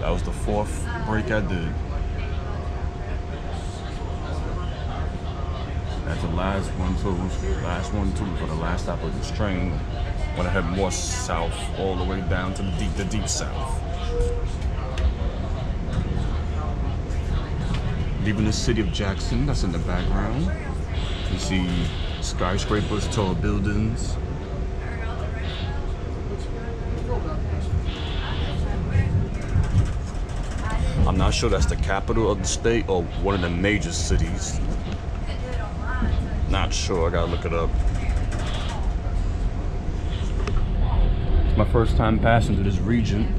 That was the fourth break I did. That's the too. Last one too for the last stop of this train. When I head more south, all the way down to the deep, the deep south. Leaving the city of Jackson, that's in the background. You see skyscrapers, tall buildings. I'm not sure that's the capital of the state or one of the major cities. Not sure, I gotta look it up. It's my first time passing through this region.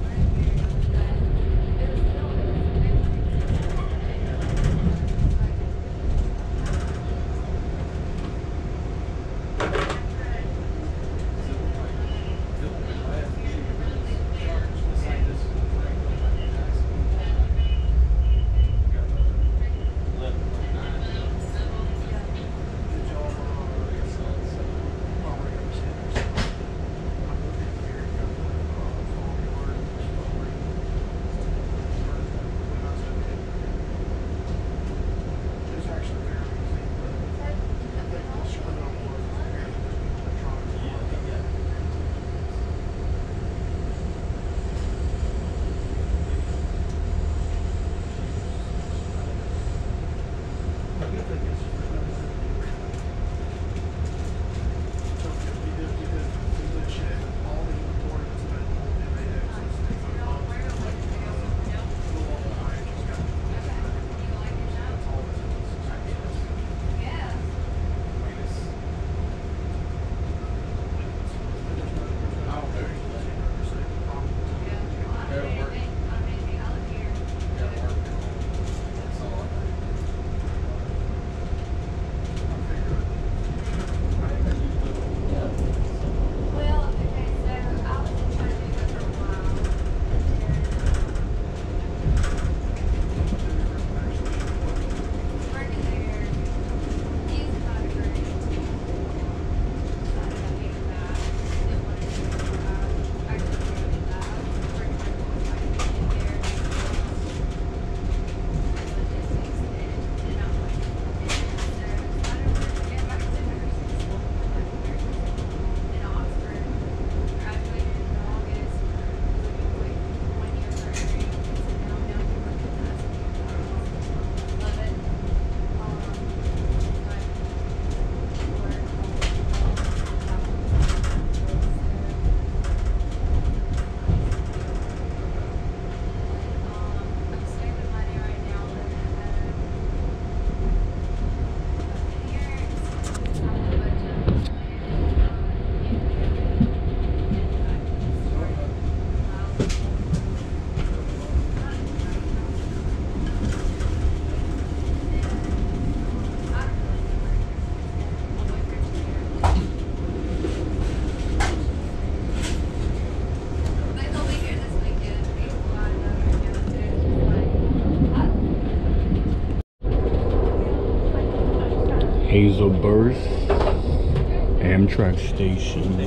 Amtrak Station,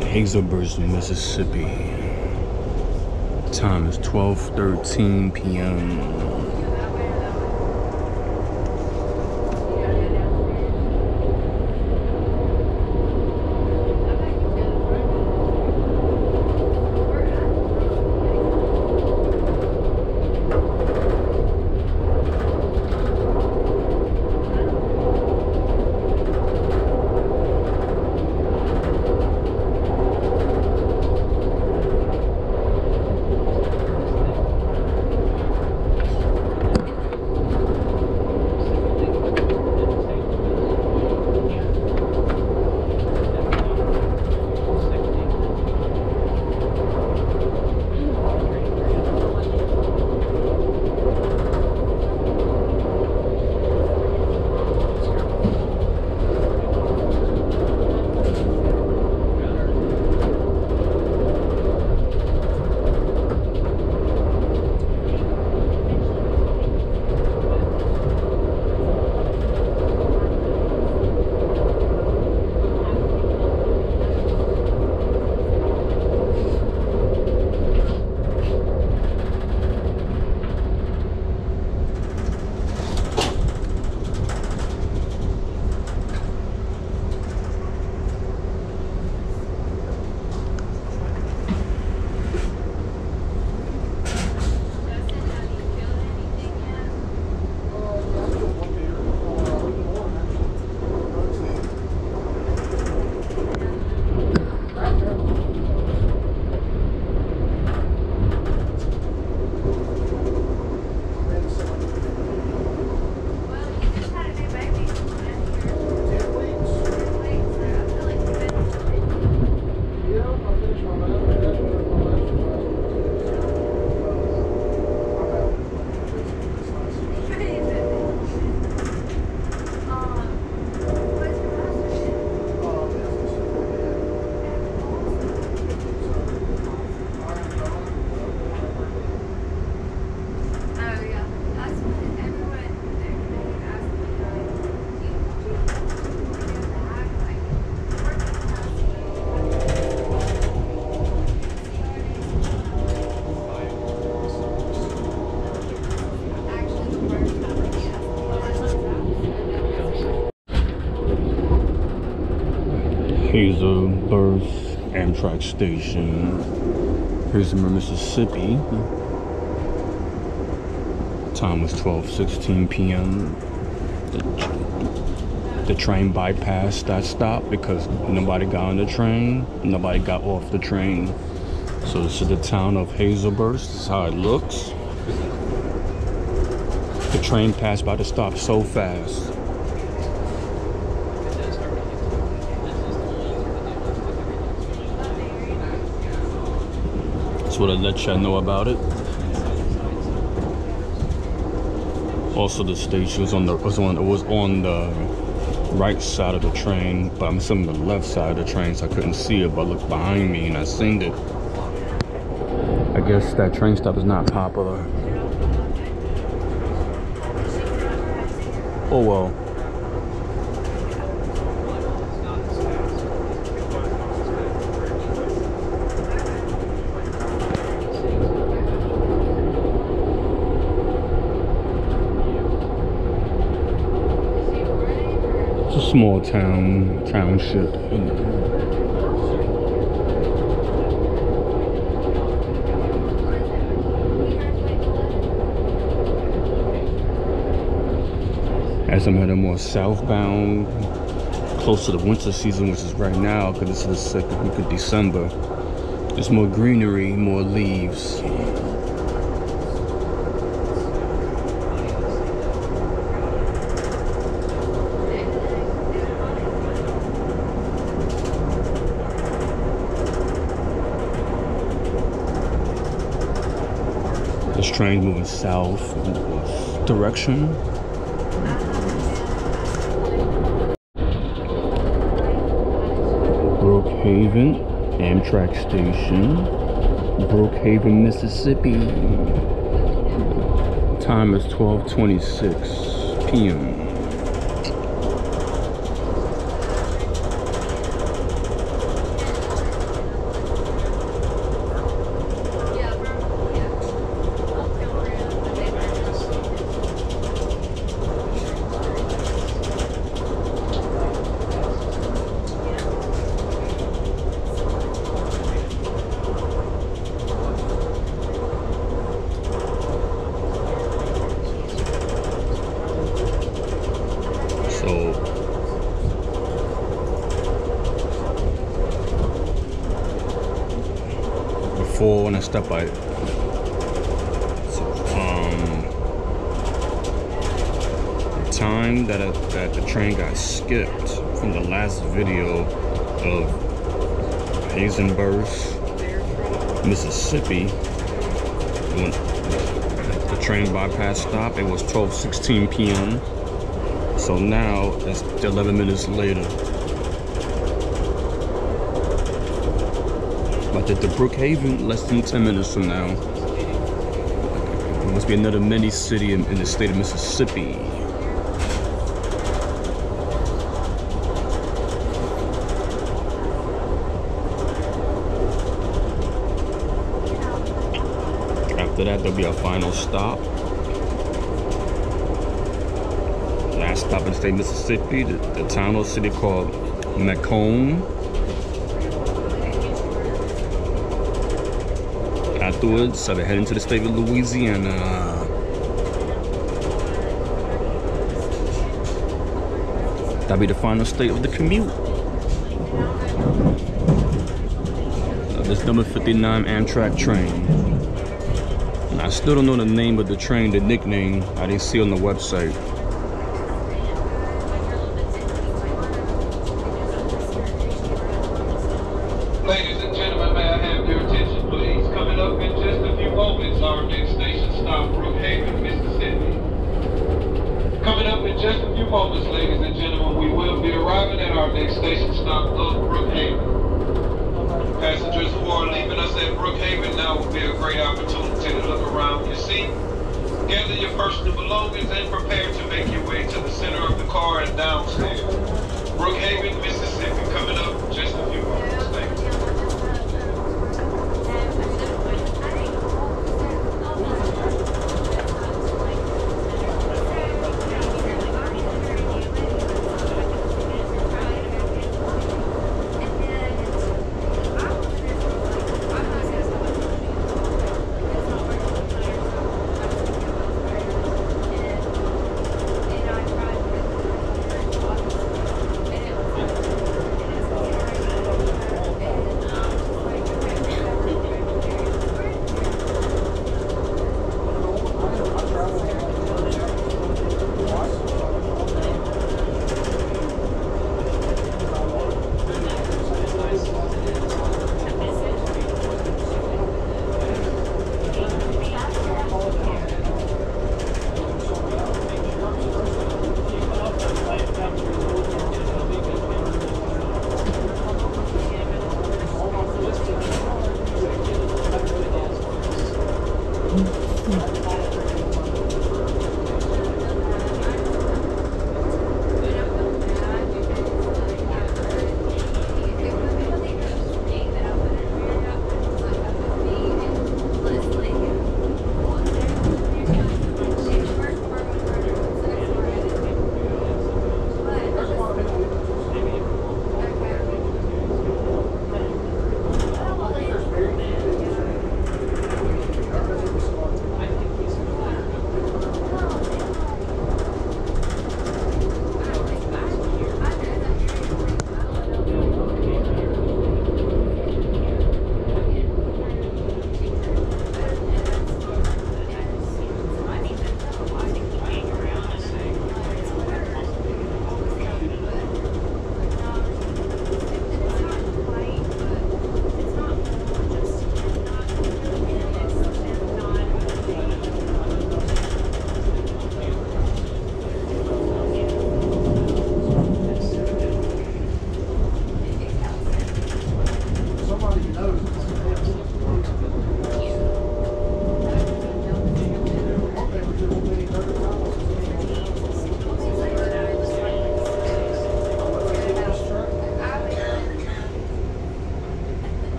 Hazlehurst, Mississippi. Time is 12:13 p.m. Amtrak Station, Hazlehurst, Mississippi. Time was 12:16 p.m. The, the train bypassed that stop because nobody got on the train, nobody got off the train. So this is the town of Hazlehurst. This is how it looks. The train passed by the stop so fast. What I let you know about it. Also, the station was on the was on it was on the right side of the train, but I'm sitting on the left side of the train, so I couldn't see it. But I looked behind me and I seen it. I guess that train stop is not popular. Oh well. Small town, township. As I'm heading more southbound, close to the winter season, which is right now, because it's the second week of December, there's more greenery, more leaves. Train moving south direction. Brookhaven, Amtrak Station, Brookhaven, Mississippi. Time is 12:26 p.m. final stop by um, time that, uh, that the train got skipped from the last video of Hazlehurst, Mississippi. When the train bypass stop, it was 12:16 p.m. So now it's 11 minutes later. But at the Brookhaven, less than 10 minutes from now. There must be another mini city in, in the state of Mississippi. After that, there'll be a final stop. Last stop in state Mississippi, the, the town or city called McComb. Afterwards, I'll be heading to the state of Louisiana. That'll be the final state of the commute. Of this number 59 Amtrak train. Still don't know the name of the train, the nickname. I didn't see on the website.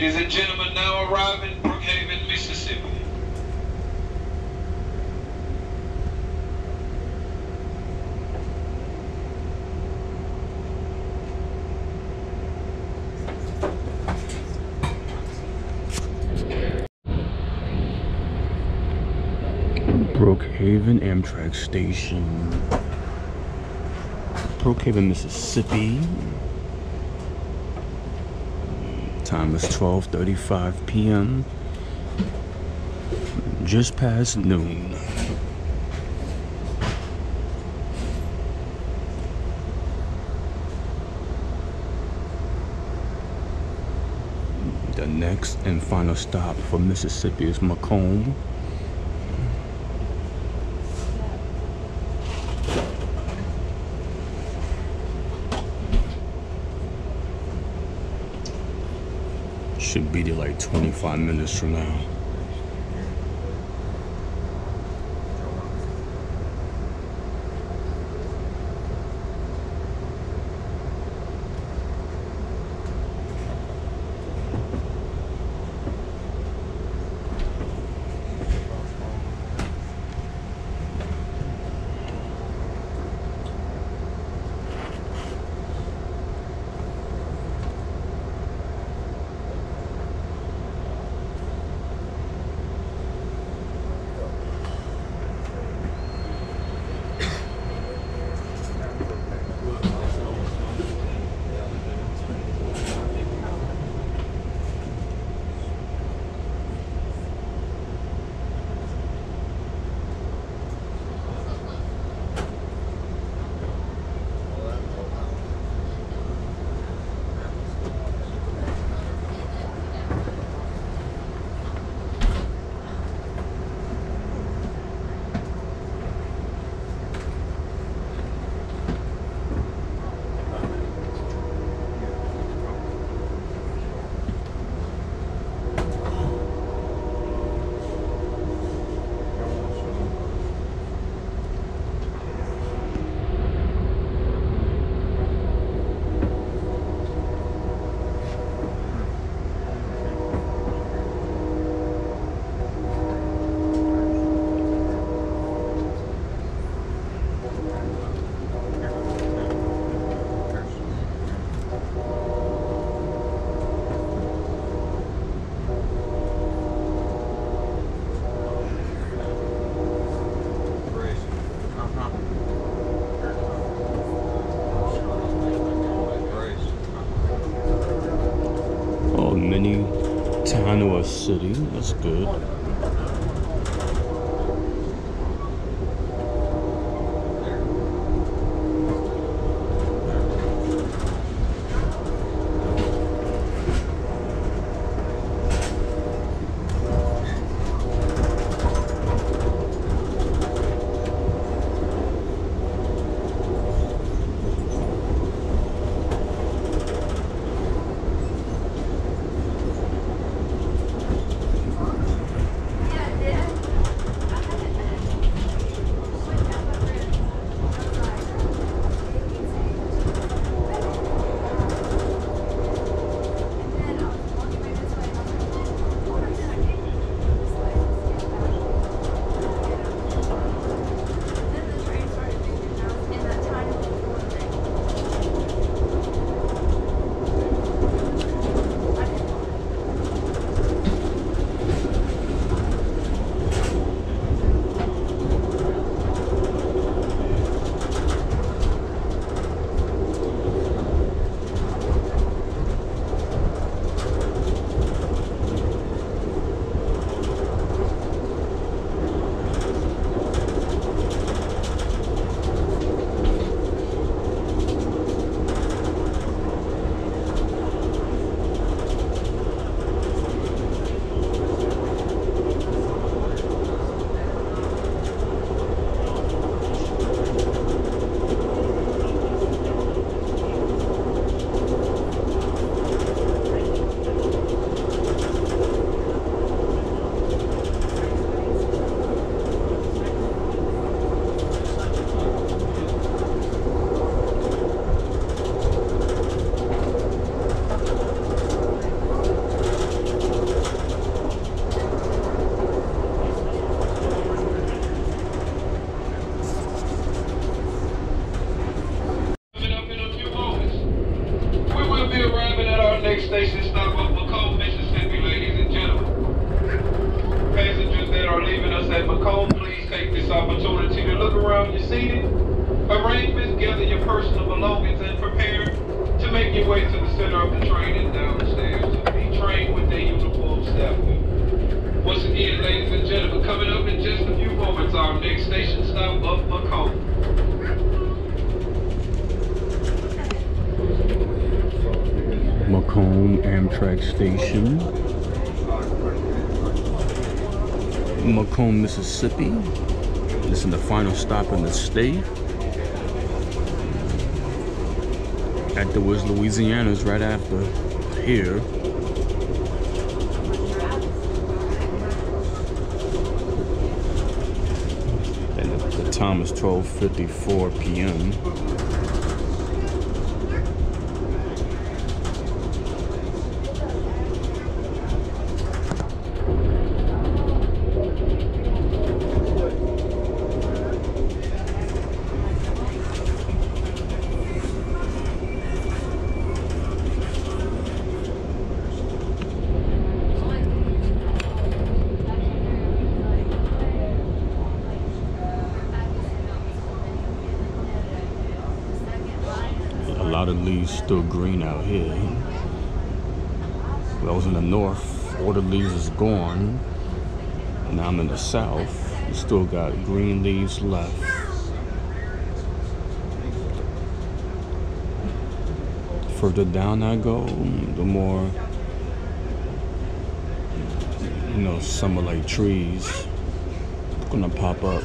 Ladies and gentlemen, now arriving Brookhaven, Mississippi. Brookhaven Amtrak Station. Brookhaven, Mississippi. Time is 12:35 p.m. Just past noon. The next and final stop for Mississippi is McComb. Should be there like 25 minutes from now. Amtrak Station. McComb, Mississippi. This is the final stop in the state. Afterwards, Louisiana is right after here. And the, the time is 12.54 p.m. A leaves still green out here. When I was in the north, all the leaves is gone. Now I'm in the south. We still got green leaves left. Further down I go, the more you know, summer like trees gonna pop up.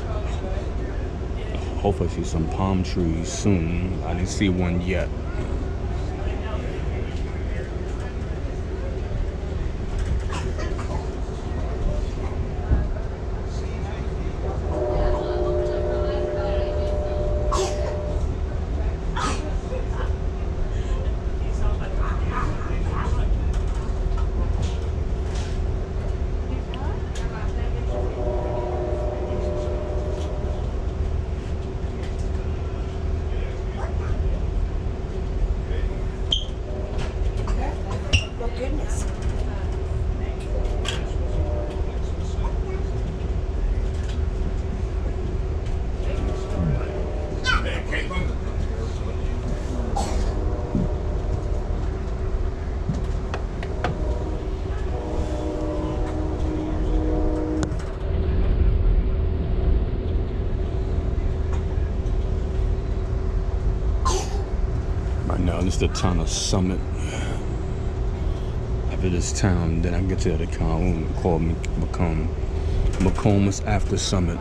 Hopefully see some palm trees soon. I didn't see one yet. Oh, goodness. The town of Summit. After this town, then I get to the town called McComb. McComb is after Summit.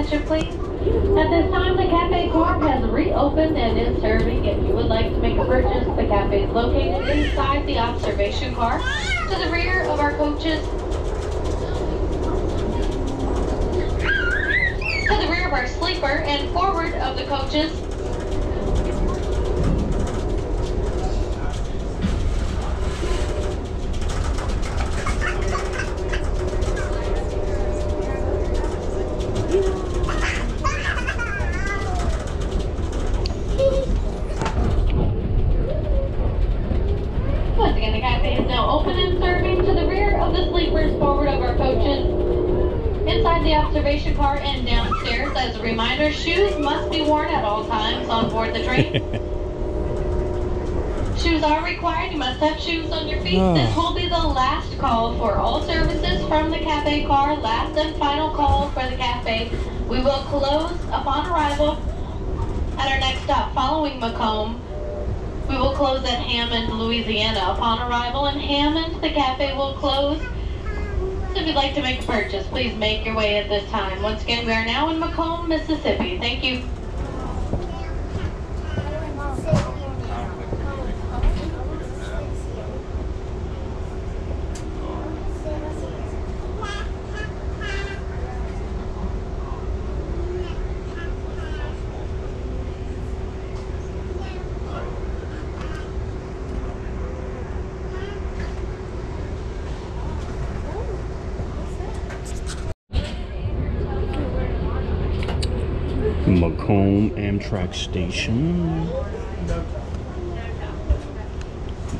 Attention please. At this time, the Cafe Corp has reopened and is serving. If you would like to make a purchase, the cafe is located inside the observation car to the rear of our coaches. To the rear of our sleeper and forward of the coaches. Once again, the cafe is now open and serving to the rear of the sleepers, forward of our coaches, inside the observation car and downstairs. As a reminder, shoes must be worn at all times on board the train. shoes are required. You must have shoes on your feet. This will be the last call for all services from the cafe car. Last and final call for the cafe. We will close upon arrival at our next stop following McComb. We will close at Hammond, Louisiana. Upon arrival in Hammond, the cafe will close. So if you'd like to make a purchase, please make your way at this time. Once again, we are now in McComb, Mississippi. Thank you. Amtrak Station.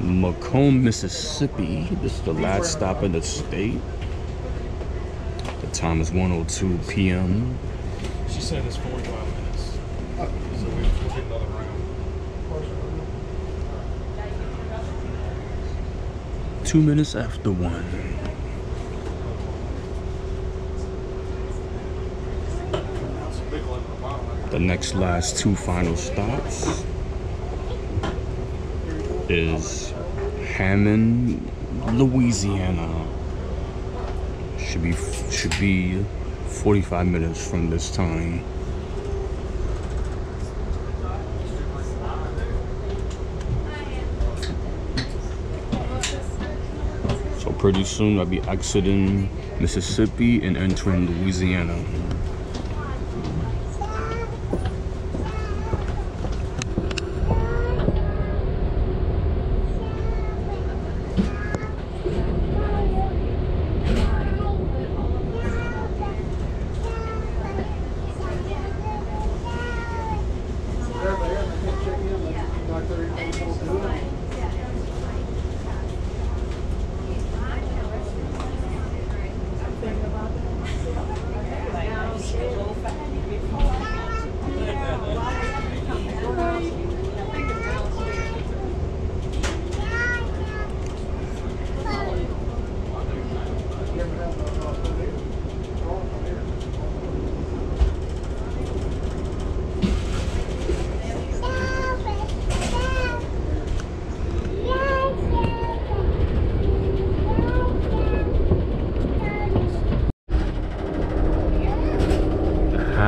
McComb, Mississippi. This is the last stop in the state. The time is 1:02 p.m. She said it's 45 minutes. So we, get another round. Two minutes after one. The next last two final stops is Hammond, Louisiana. Should be should be 45 minutes from this time. So pretty soon I'll be exiting Mississippi and entering Louisiana.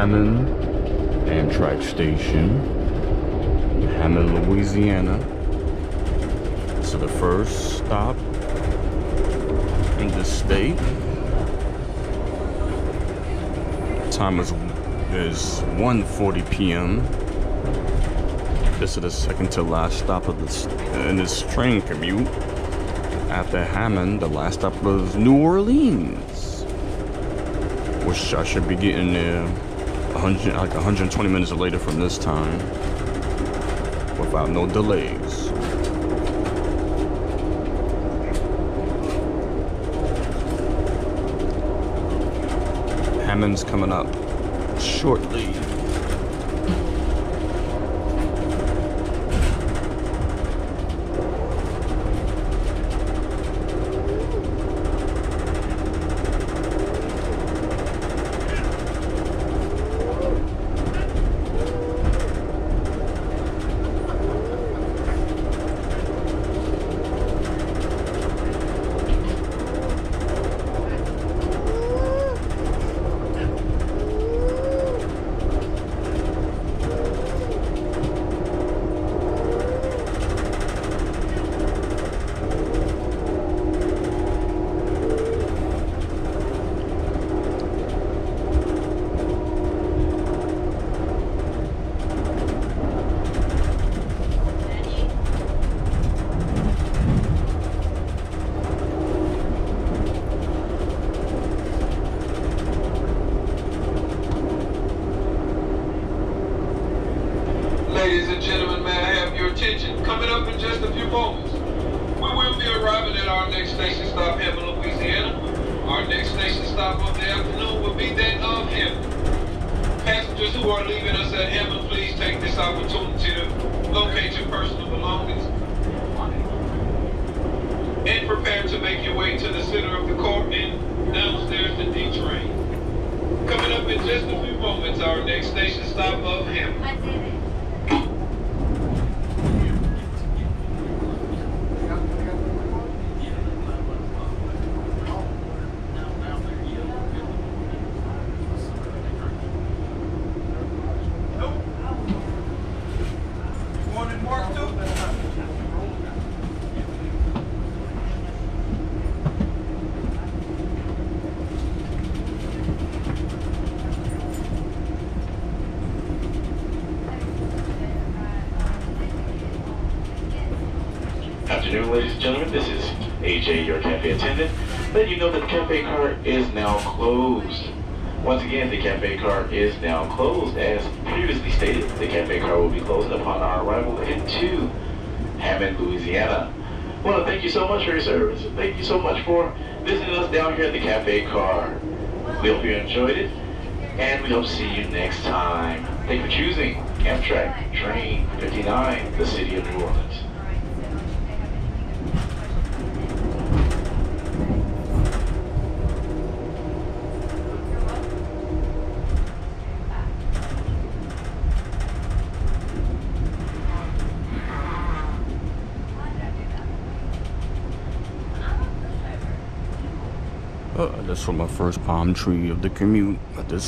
Hammond Amtrak Station, Hammond, Louisiana. So the first stop in the state. Time is is 1:40 p.m. This is to last stop of this in this train commute. After Hammond, the last stop was New Orleans, which I should be getting there 100, like 120 minutes later from this time without no delays. Hammond's coming up shortly. Cafe attendant. Letting you know that the cafe car is now closed. Once again, the cafe car is now closed. As previously stated, the cafe car will be closing upon our arrival into Hammond, Louisiana. I want to thank you so much for your service. Thank you so much for visiting us down here at the cafe car. We hope you enjoyed it, and we hope to see you next time. Thank you for choosing Amtrak Train 59, the city of New Orleans. Uh, that's for my first palm tree of the commute at this.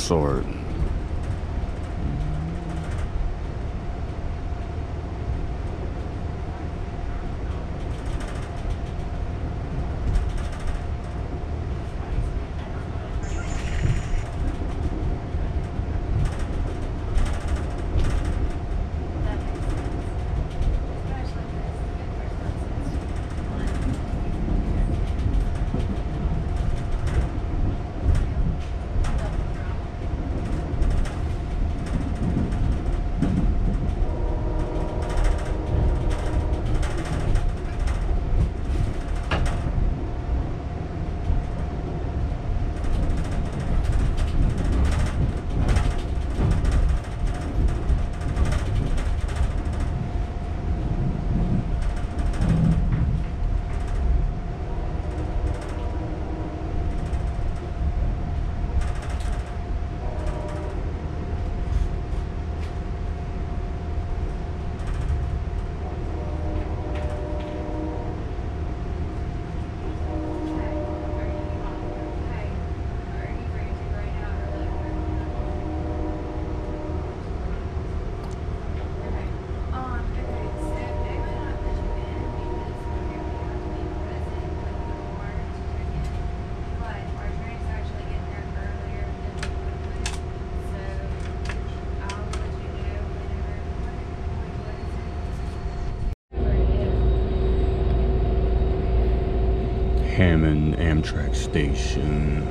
Hammond Amtrak Station,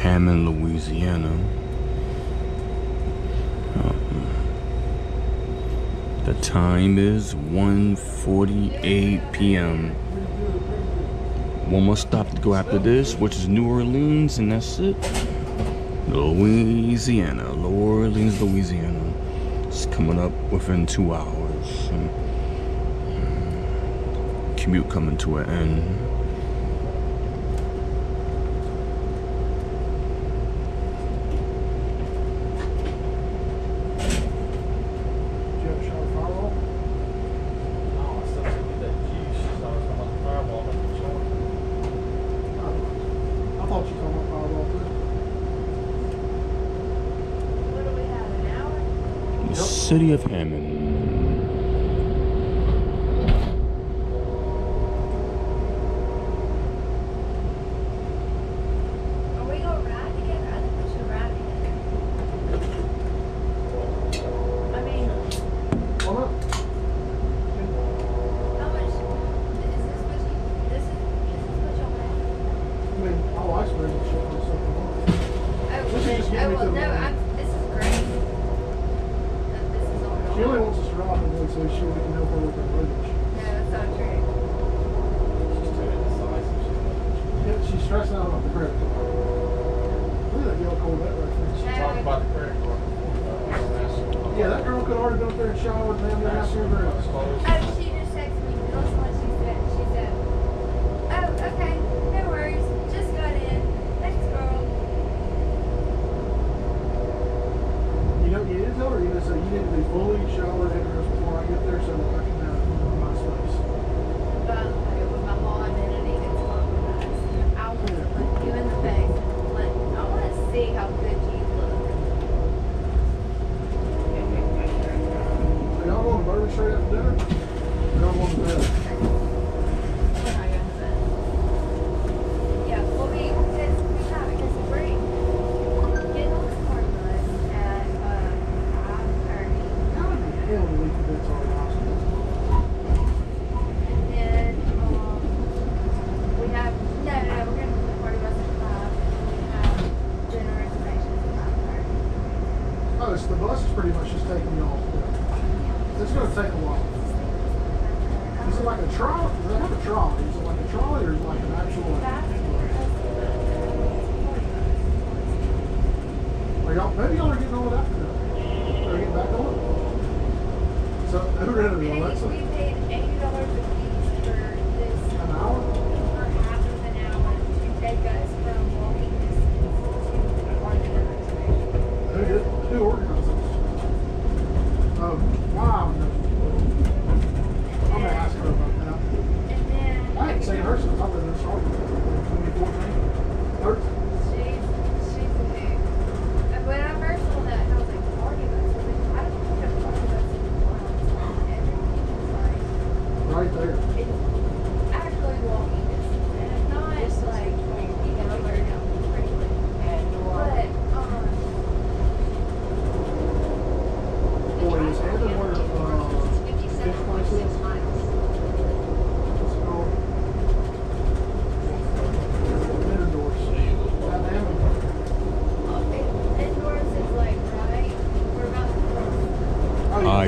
Hammond, Louisiana. Um, the time is 1:48 p.m. One more stop to go after this, which is New Orleans, and that's it. Louisiana, New Orleans, Louisiana. It's coming up within two hours. And, hmm, commute coming to an end.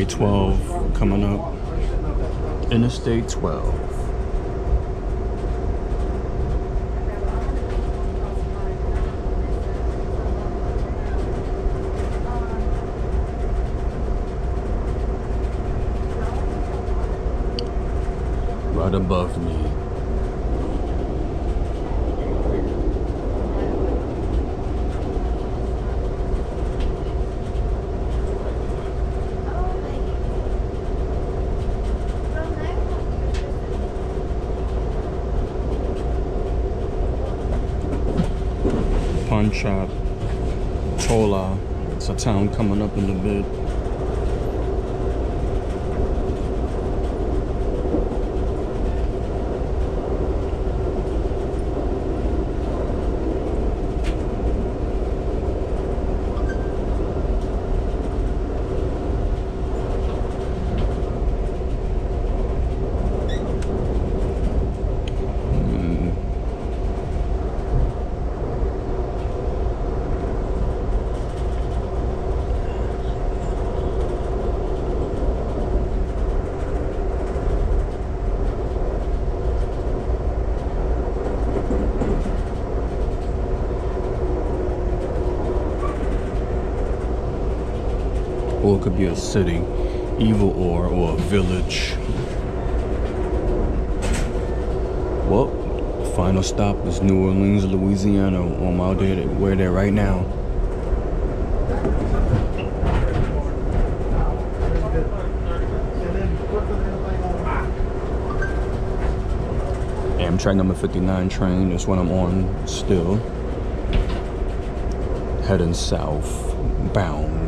Interstate 12 coming up. Interstate 12. town coming up in a bit. be a city, evil or, or a village. Well, final stop is New Orleans, Louisiana. I'm out there, we're there right now. I'm train number 59 train is what I'm on still. Heading south, bound.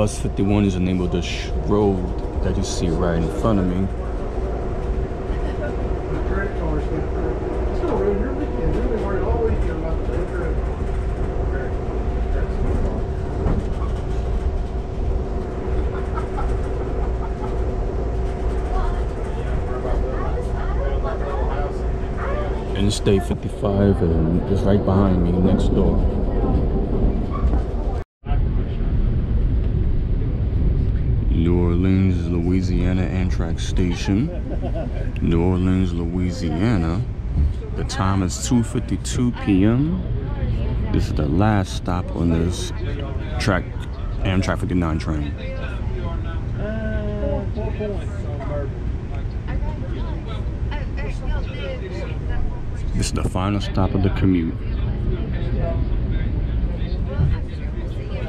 Bus 51 is the name of the road that you see right in front of me. card. Interstate 55 and just right behind me next door. New Orleans, Louisiana Amtrak Station. New Orleans, Louisiana. The time is 2:52 p.m. This is the last stop on this track Amtrak 59 train. This is the final stop of the commute.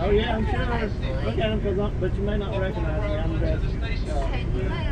Oh yeah, I'm sure. Look at him, but you may not recognize.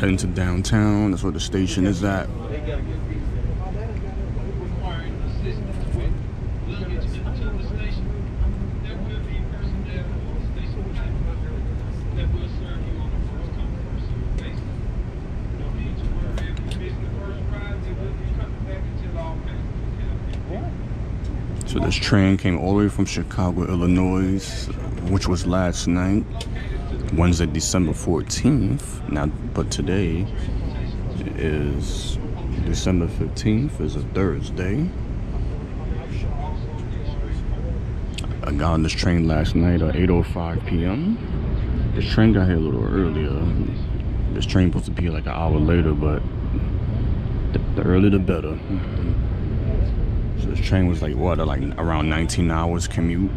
Heading to downtown, that's where the station is at. So this train came all the way from Chicago, Illinois, which was last night, Wednesday, December 14th. Now, but today is December 15th, is a Thursday. I got on this train last night at 8.05 p.m. This train got here a little earlier. This train supposed to be like an hour later, but the, the earlier the better. So this train was like what, like around 19 hours commute.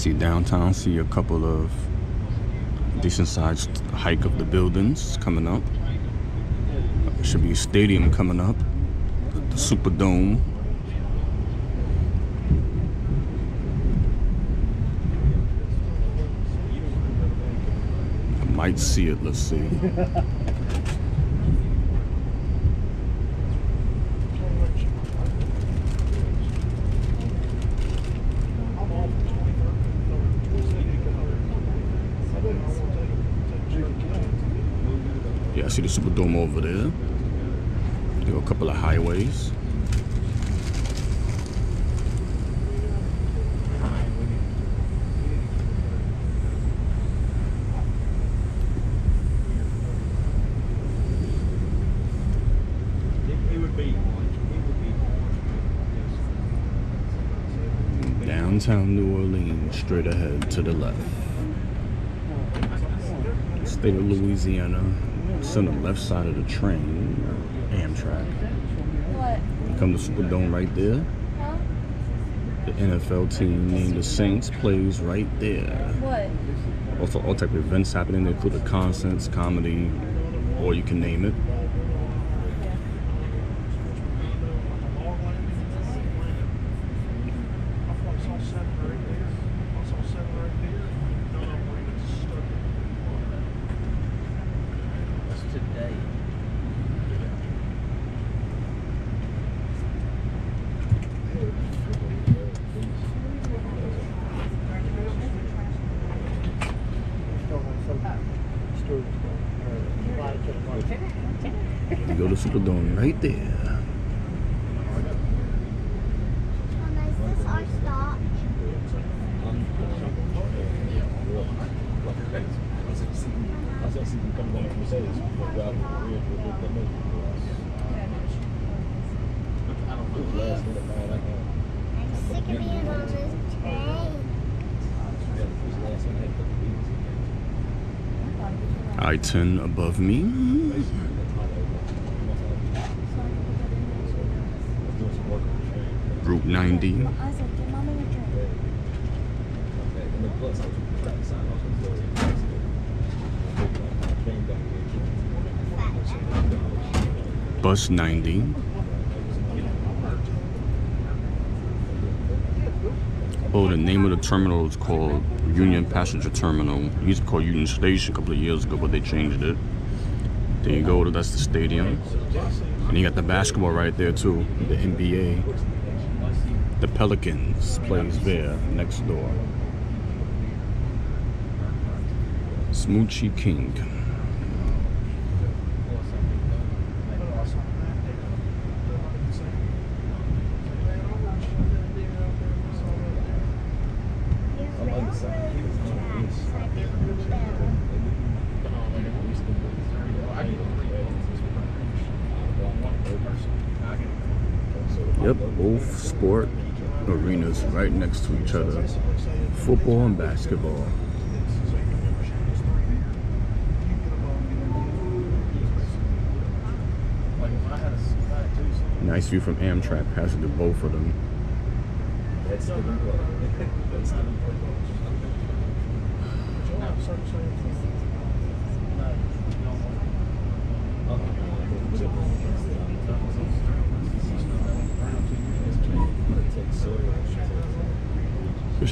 See downtown, see a couple of decent sized hike of the buildings coming up. Should be a stadium coming up, the Superdome. I might see it, let's see. <laughs> see the Superdome over there. There are a couple of highways. Downtown New Orleans, straight ahead to the left. State of Louisiana. It's on the left side of the train, uh, Amtrak. What? You come to Superdome right there. Huh? The NFL team named the Saints plays right there. What? Also, all type of events happening, including concerts, comedy, or you can name it. I-10 above me. Route 90. Bus 90. Oh, the name of the terminal is called Union Passenger Terminal. It used to be called Union Station a couple of years ago, but they changed it. There you go, to that's the stadium. And you got the basketball right there too, the NBA. The Pelicans plays there next door. Smoothie King. Yep, both sport arenas right next to each other. Football and basketball. Nice view from Amtrak passing to both of them. <laughs>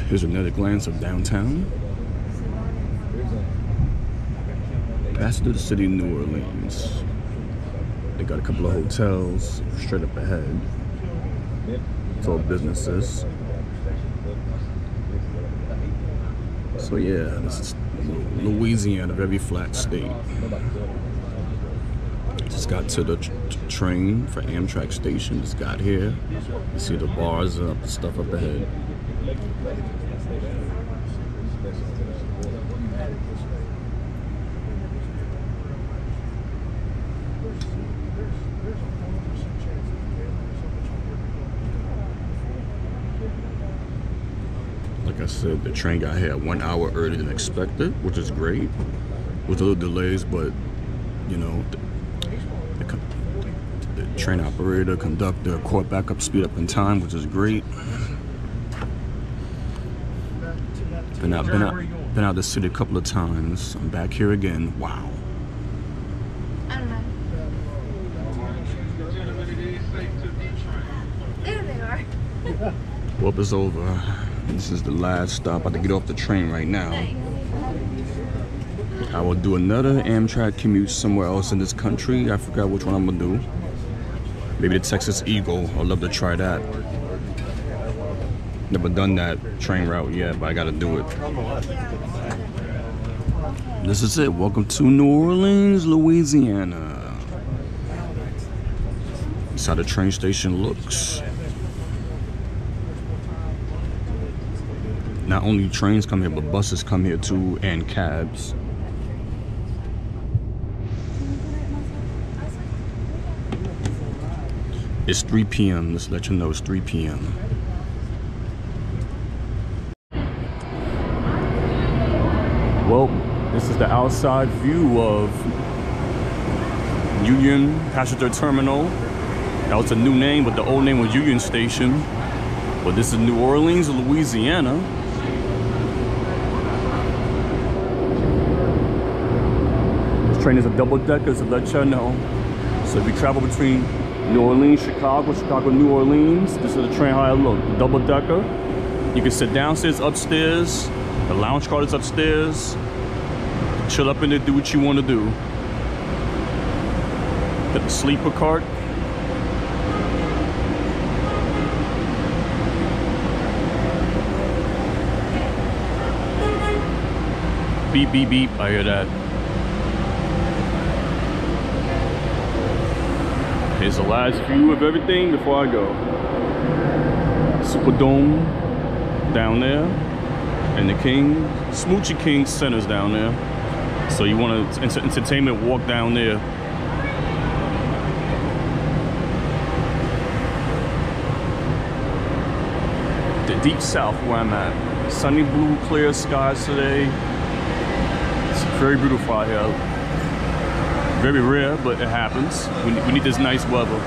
Here's another glance of downtown. That's the city of New Orleans. They got a couple of hotels straight up ahead. It's all businesses. So yeah, this is Louisiana, very flat state. Just got to the train for Amtrak station. Just got here. You see the bars the stuff up ahead. Said, the train got here one hour earlier than expected, which is great. With a little delays, but you know, the, the, the train operator, conductor caught back up speed up in time, which is great. Been out, been out, been out the city a couple of times. I'm back here again. Wow. I don't know. There they are. Whoop is over. This is the last stop. I have to get off the train right now. I will do another Amtrak commute somewhere else in this country. I forgot which one I'm gonna do. Maybe the Texas Eagle. I'd love to try that. Never done that train route yet, but I gotta do it. This is it. Welcome to New Orleans, Louisiana. That's how the train station looks. Not only trains come here, but buses come here too, and cabs. It's 3 p.m. Let's let you know it's 3 p.m. Well, this is the outside view of Union Passenger Terminal. That was a new name, but the old name was Union Station. But this is New Orleans, Louisiana. Train is a double decker, so let y'all know. So if you travel between New Orleans, Chicago, Chicago, New Orleans, this is the train how look. The double decker. You can sit downstairs, upstairs. The lounge car is upstairs. Chill up in there, do what you want to do. Got the sleeper cart. Beep, beep, beep. I hear that. Here's the last view of everything before I go. Superdome down there. And the King, Smoothie King Center's down there. So you want to entertainment, walk down there. The deep south where I'm at. Sunny blue, clear skies today. It's very beautiful out here. Very rare, but it happens. We, we need this nice weather.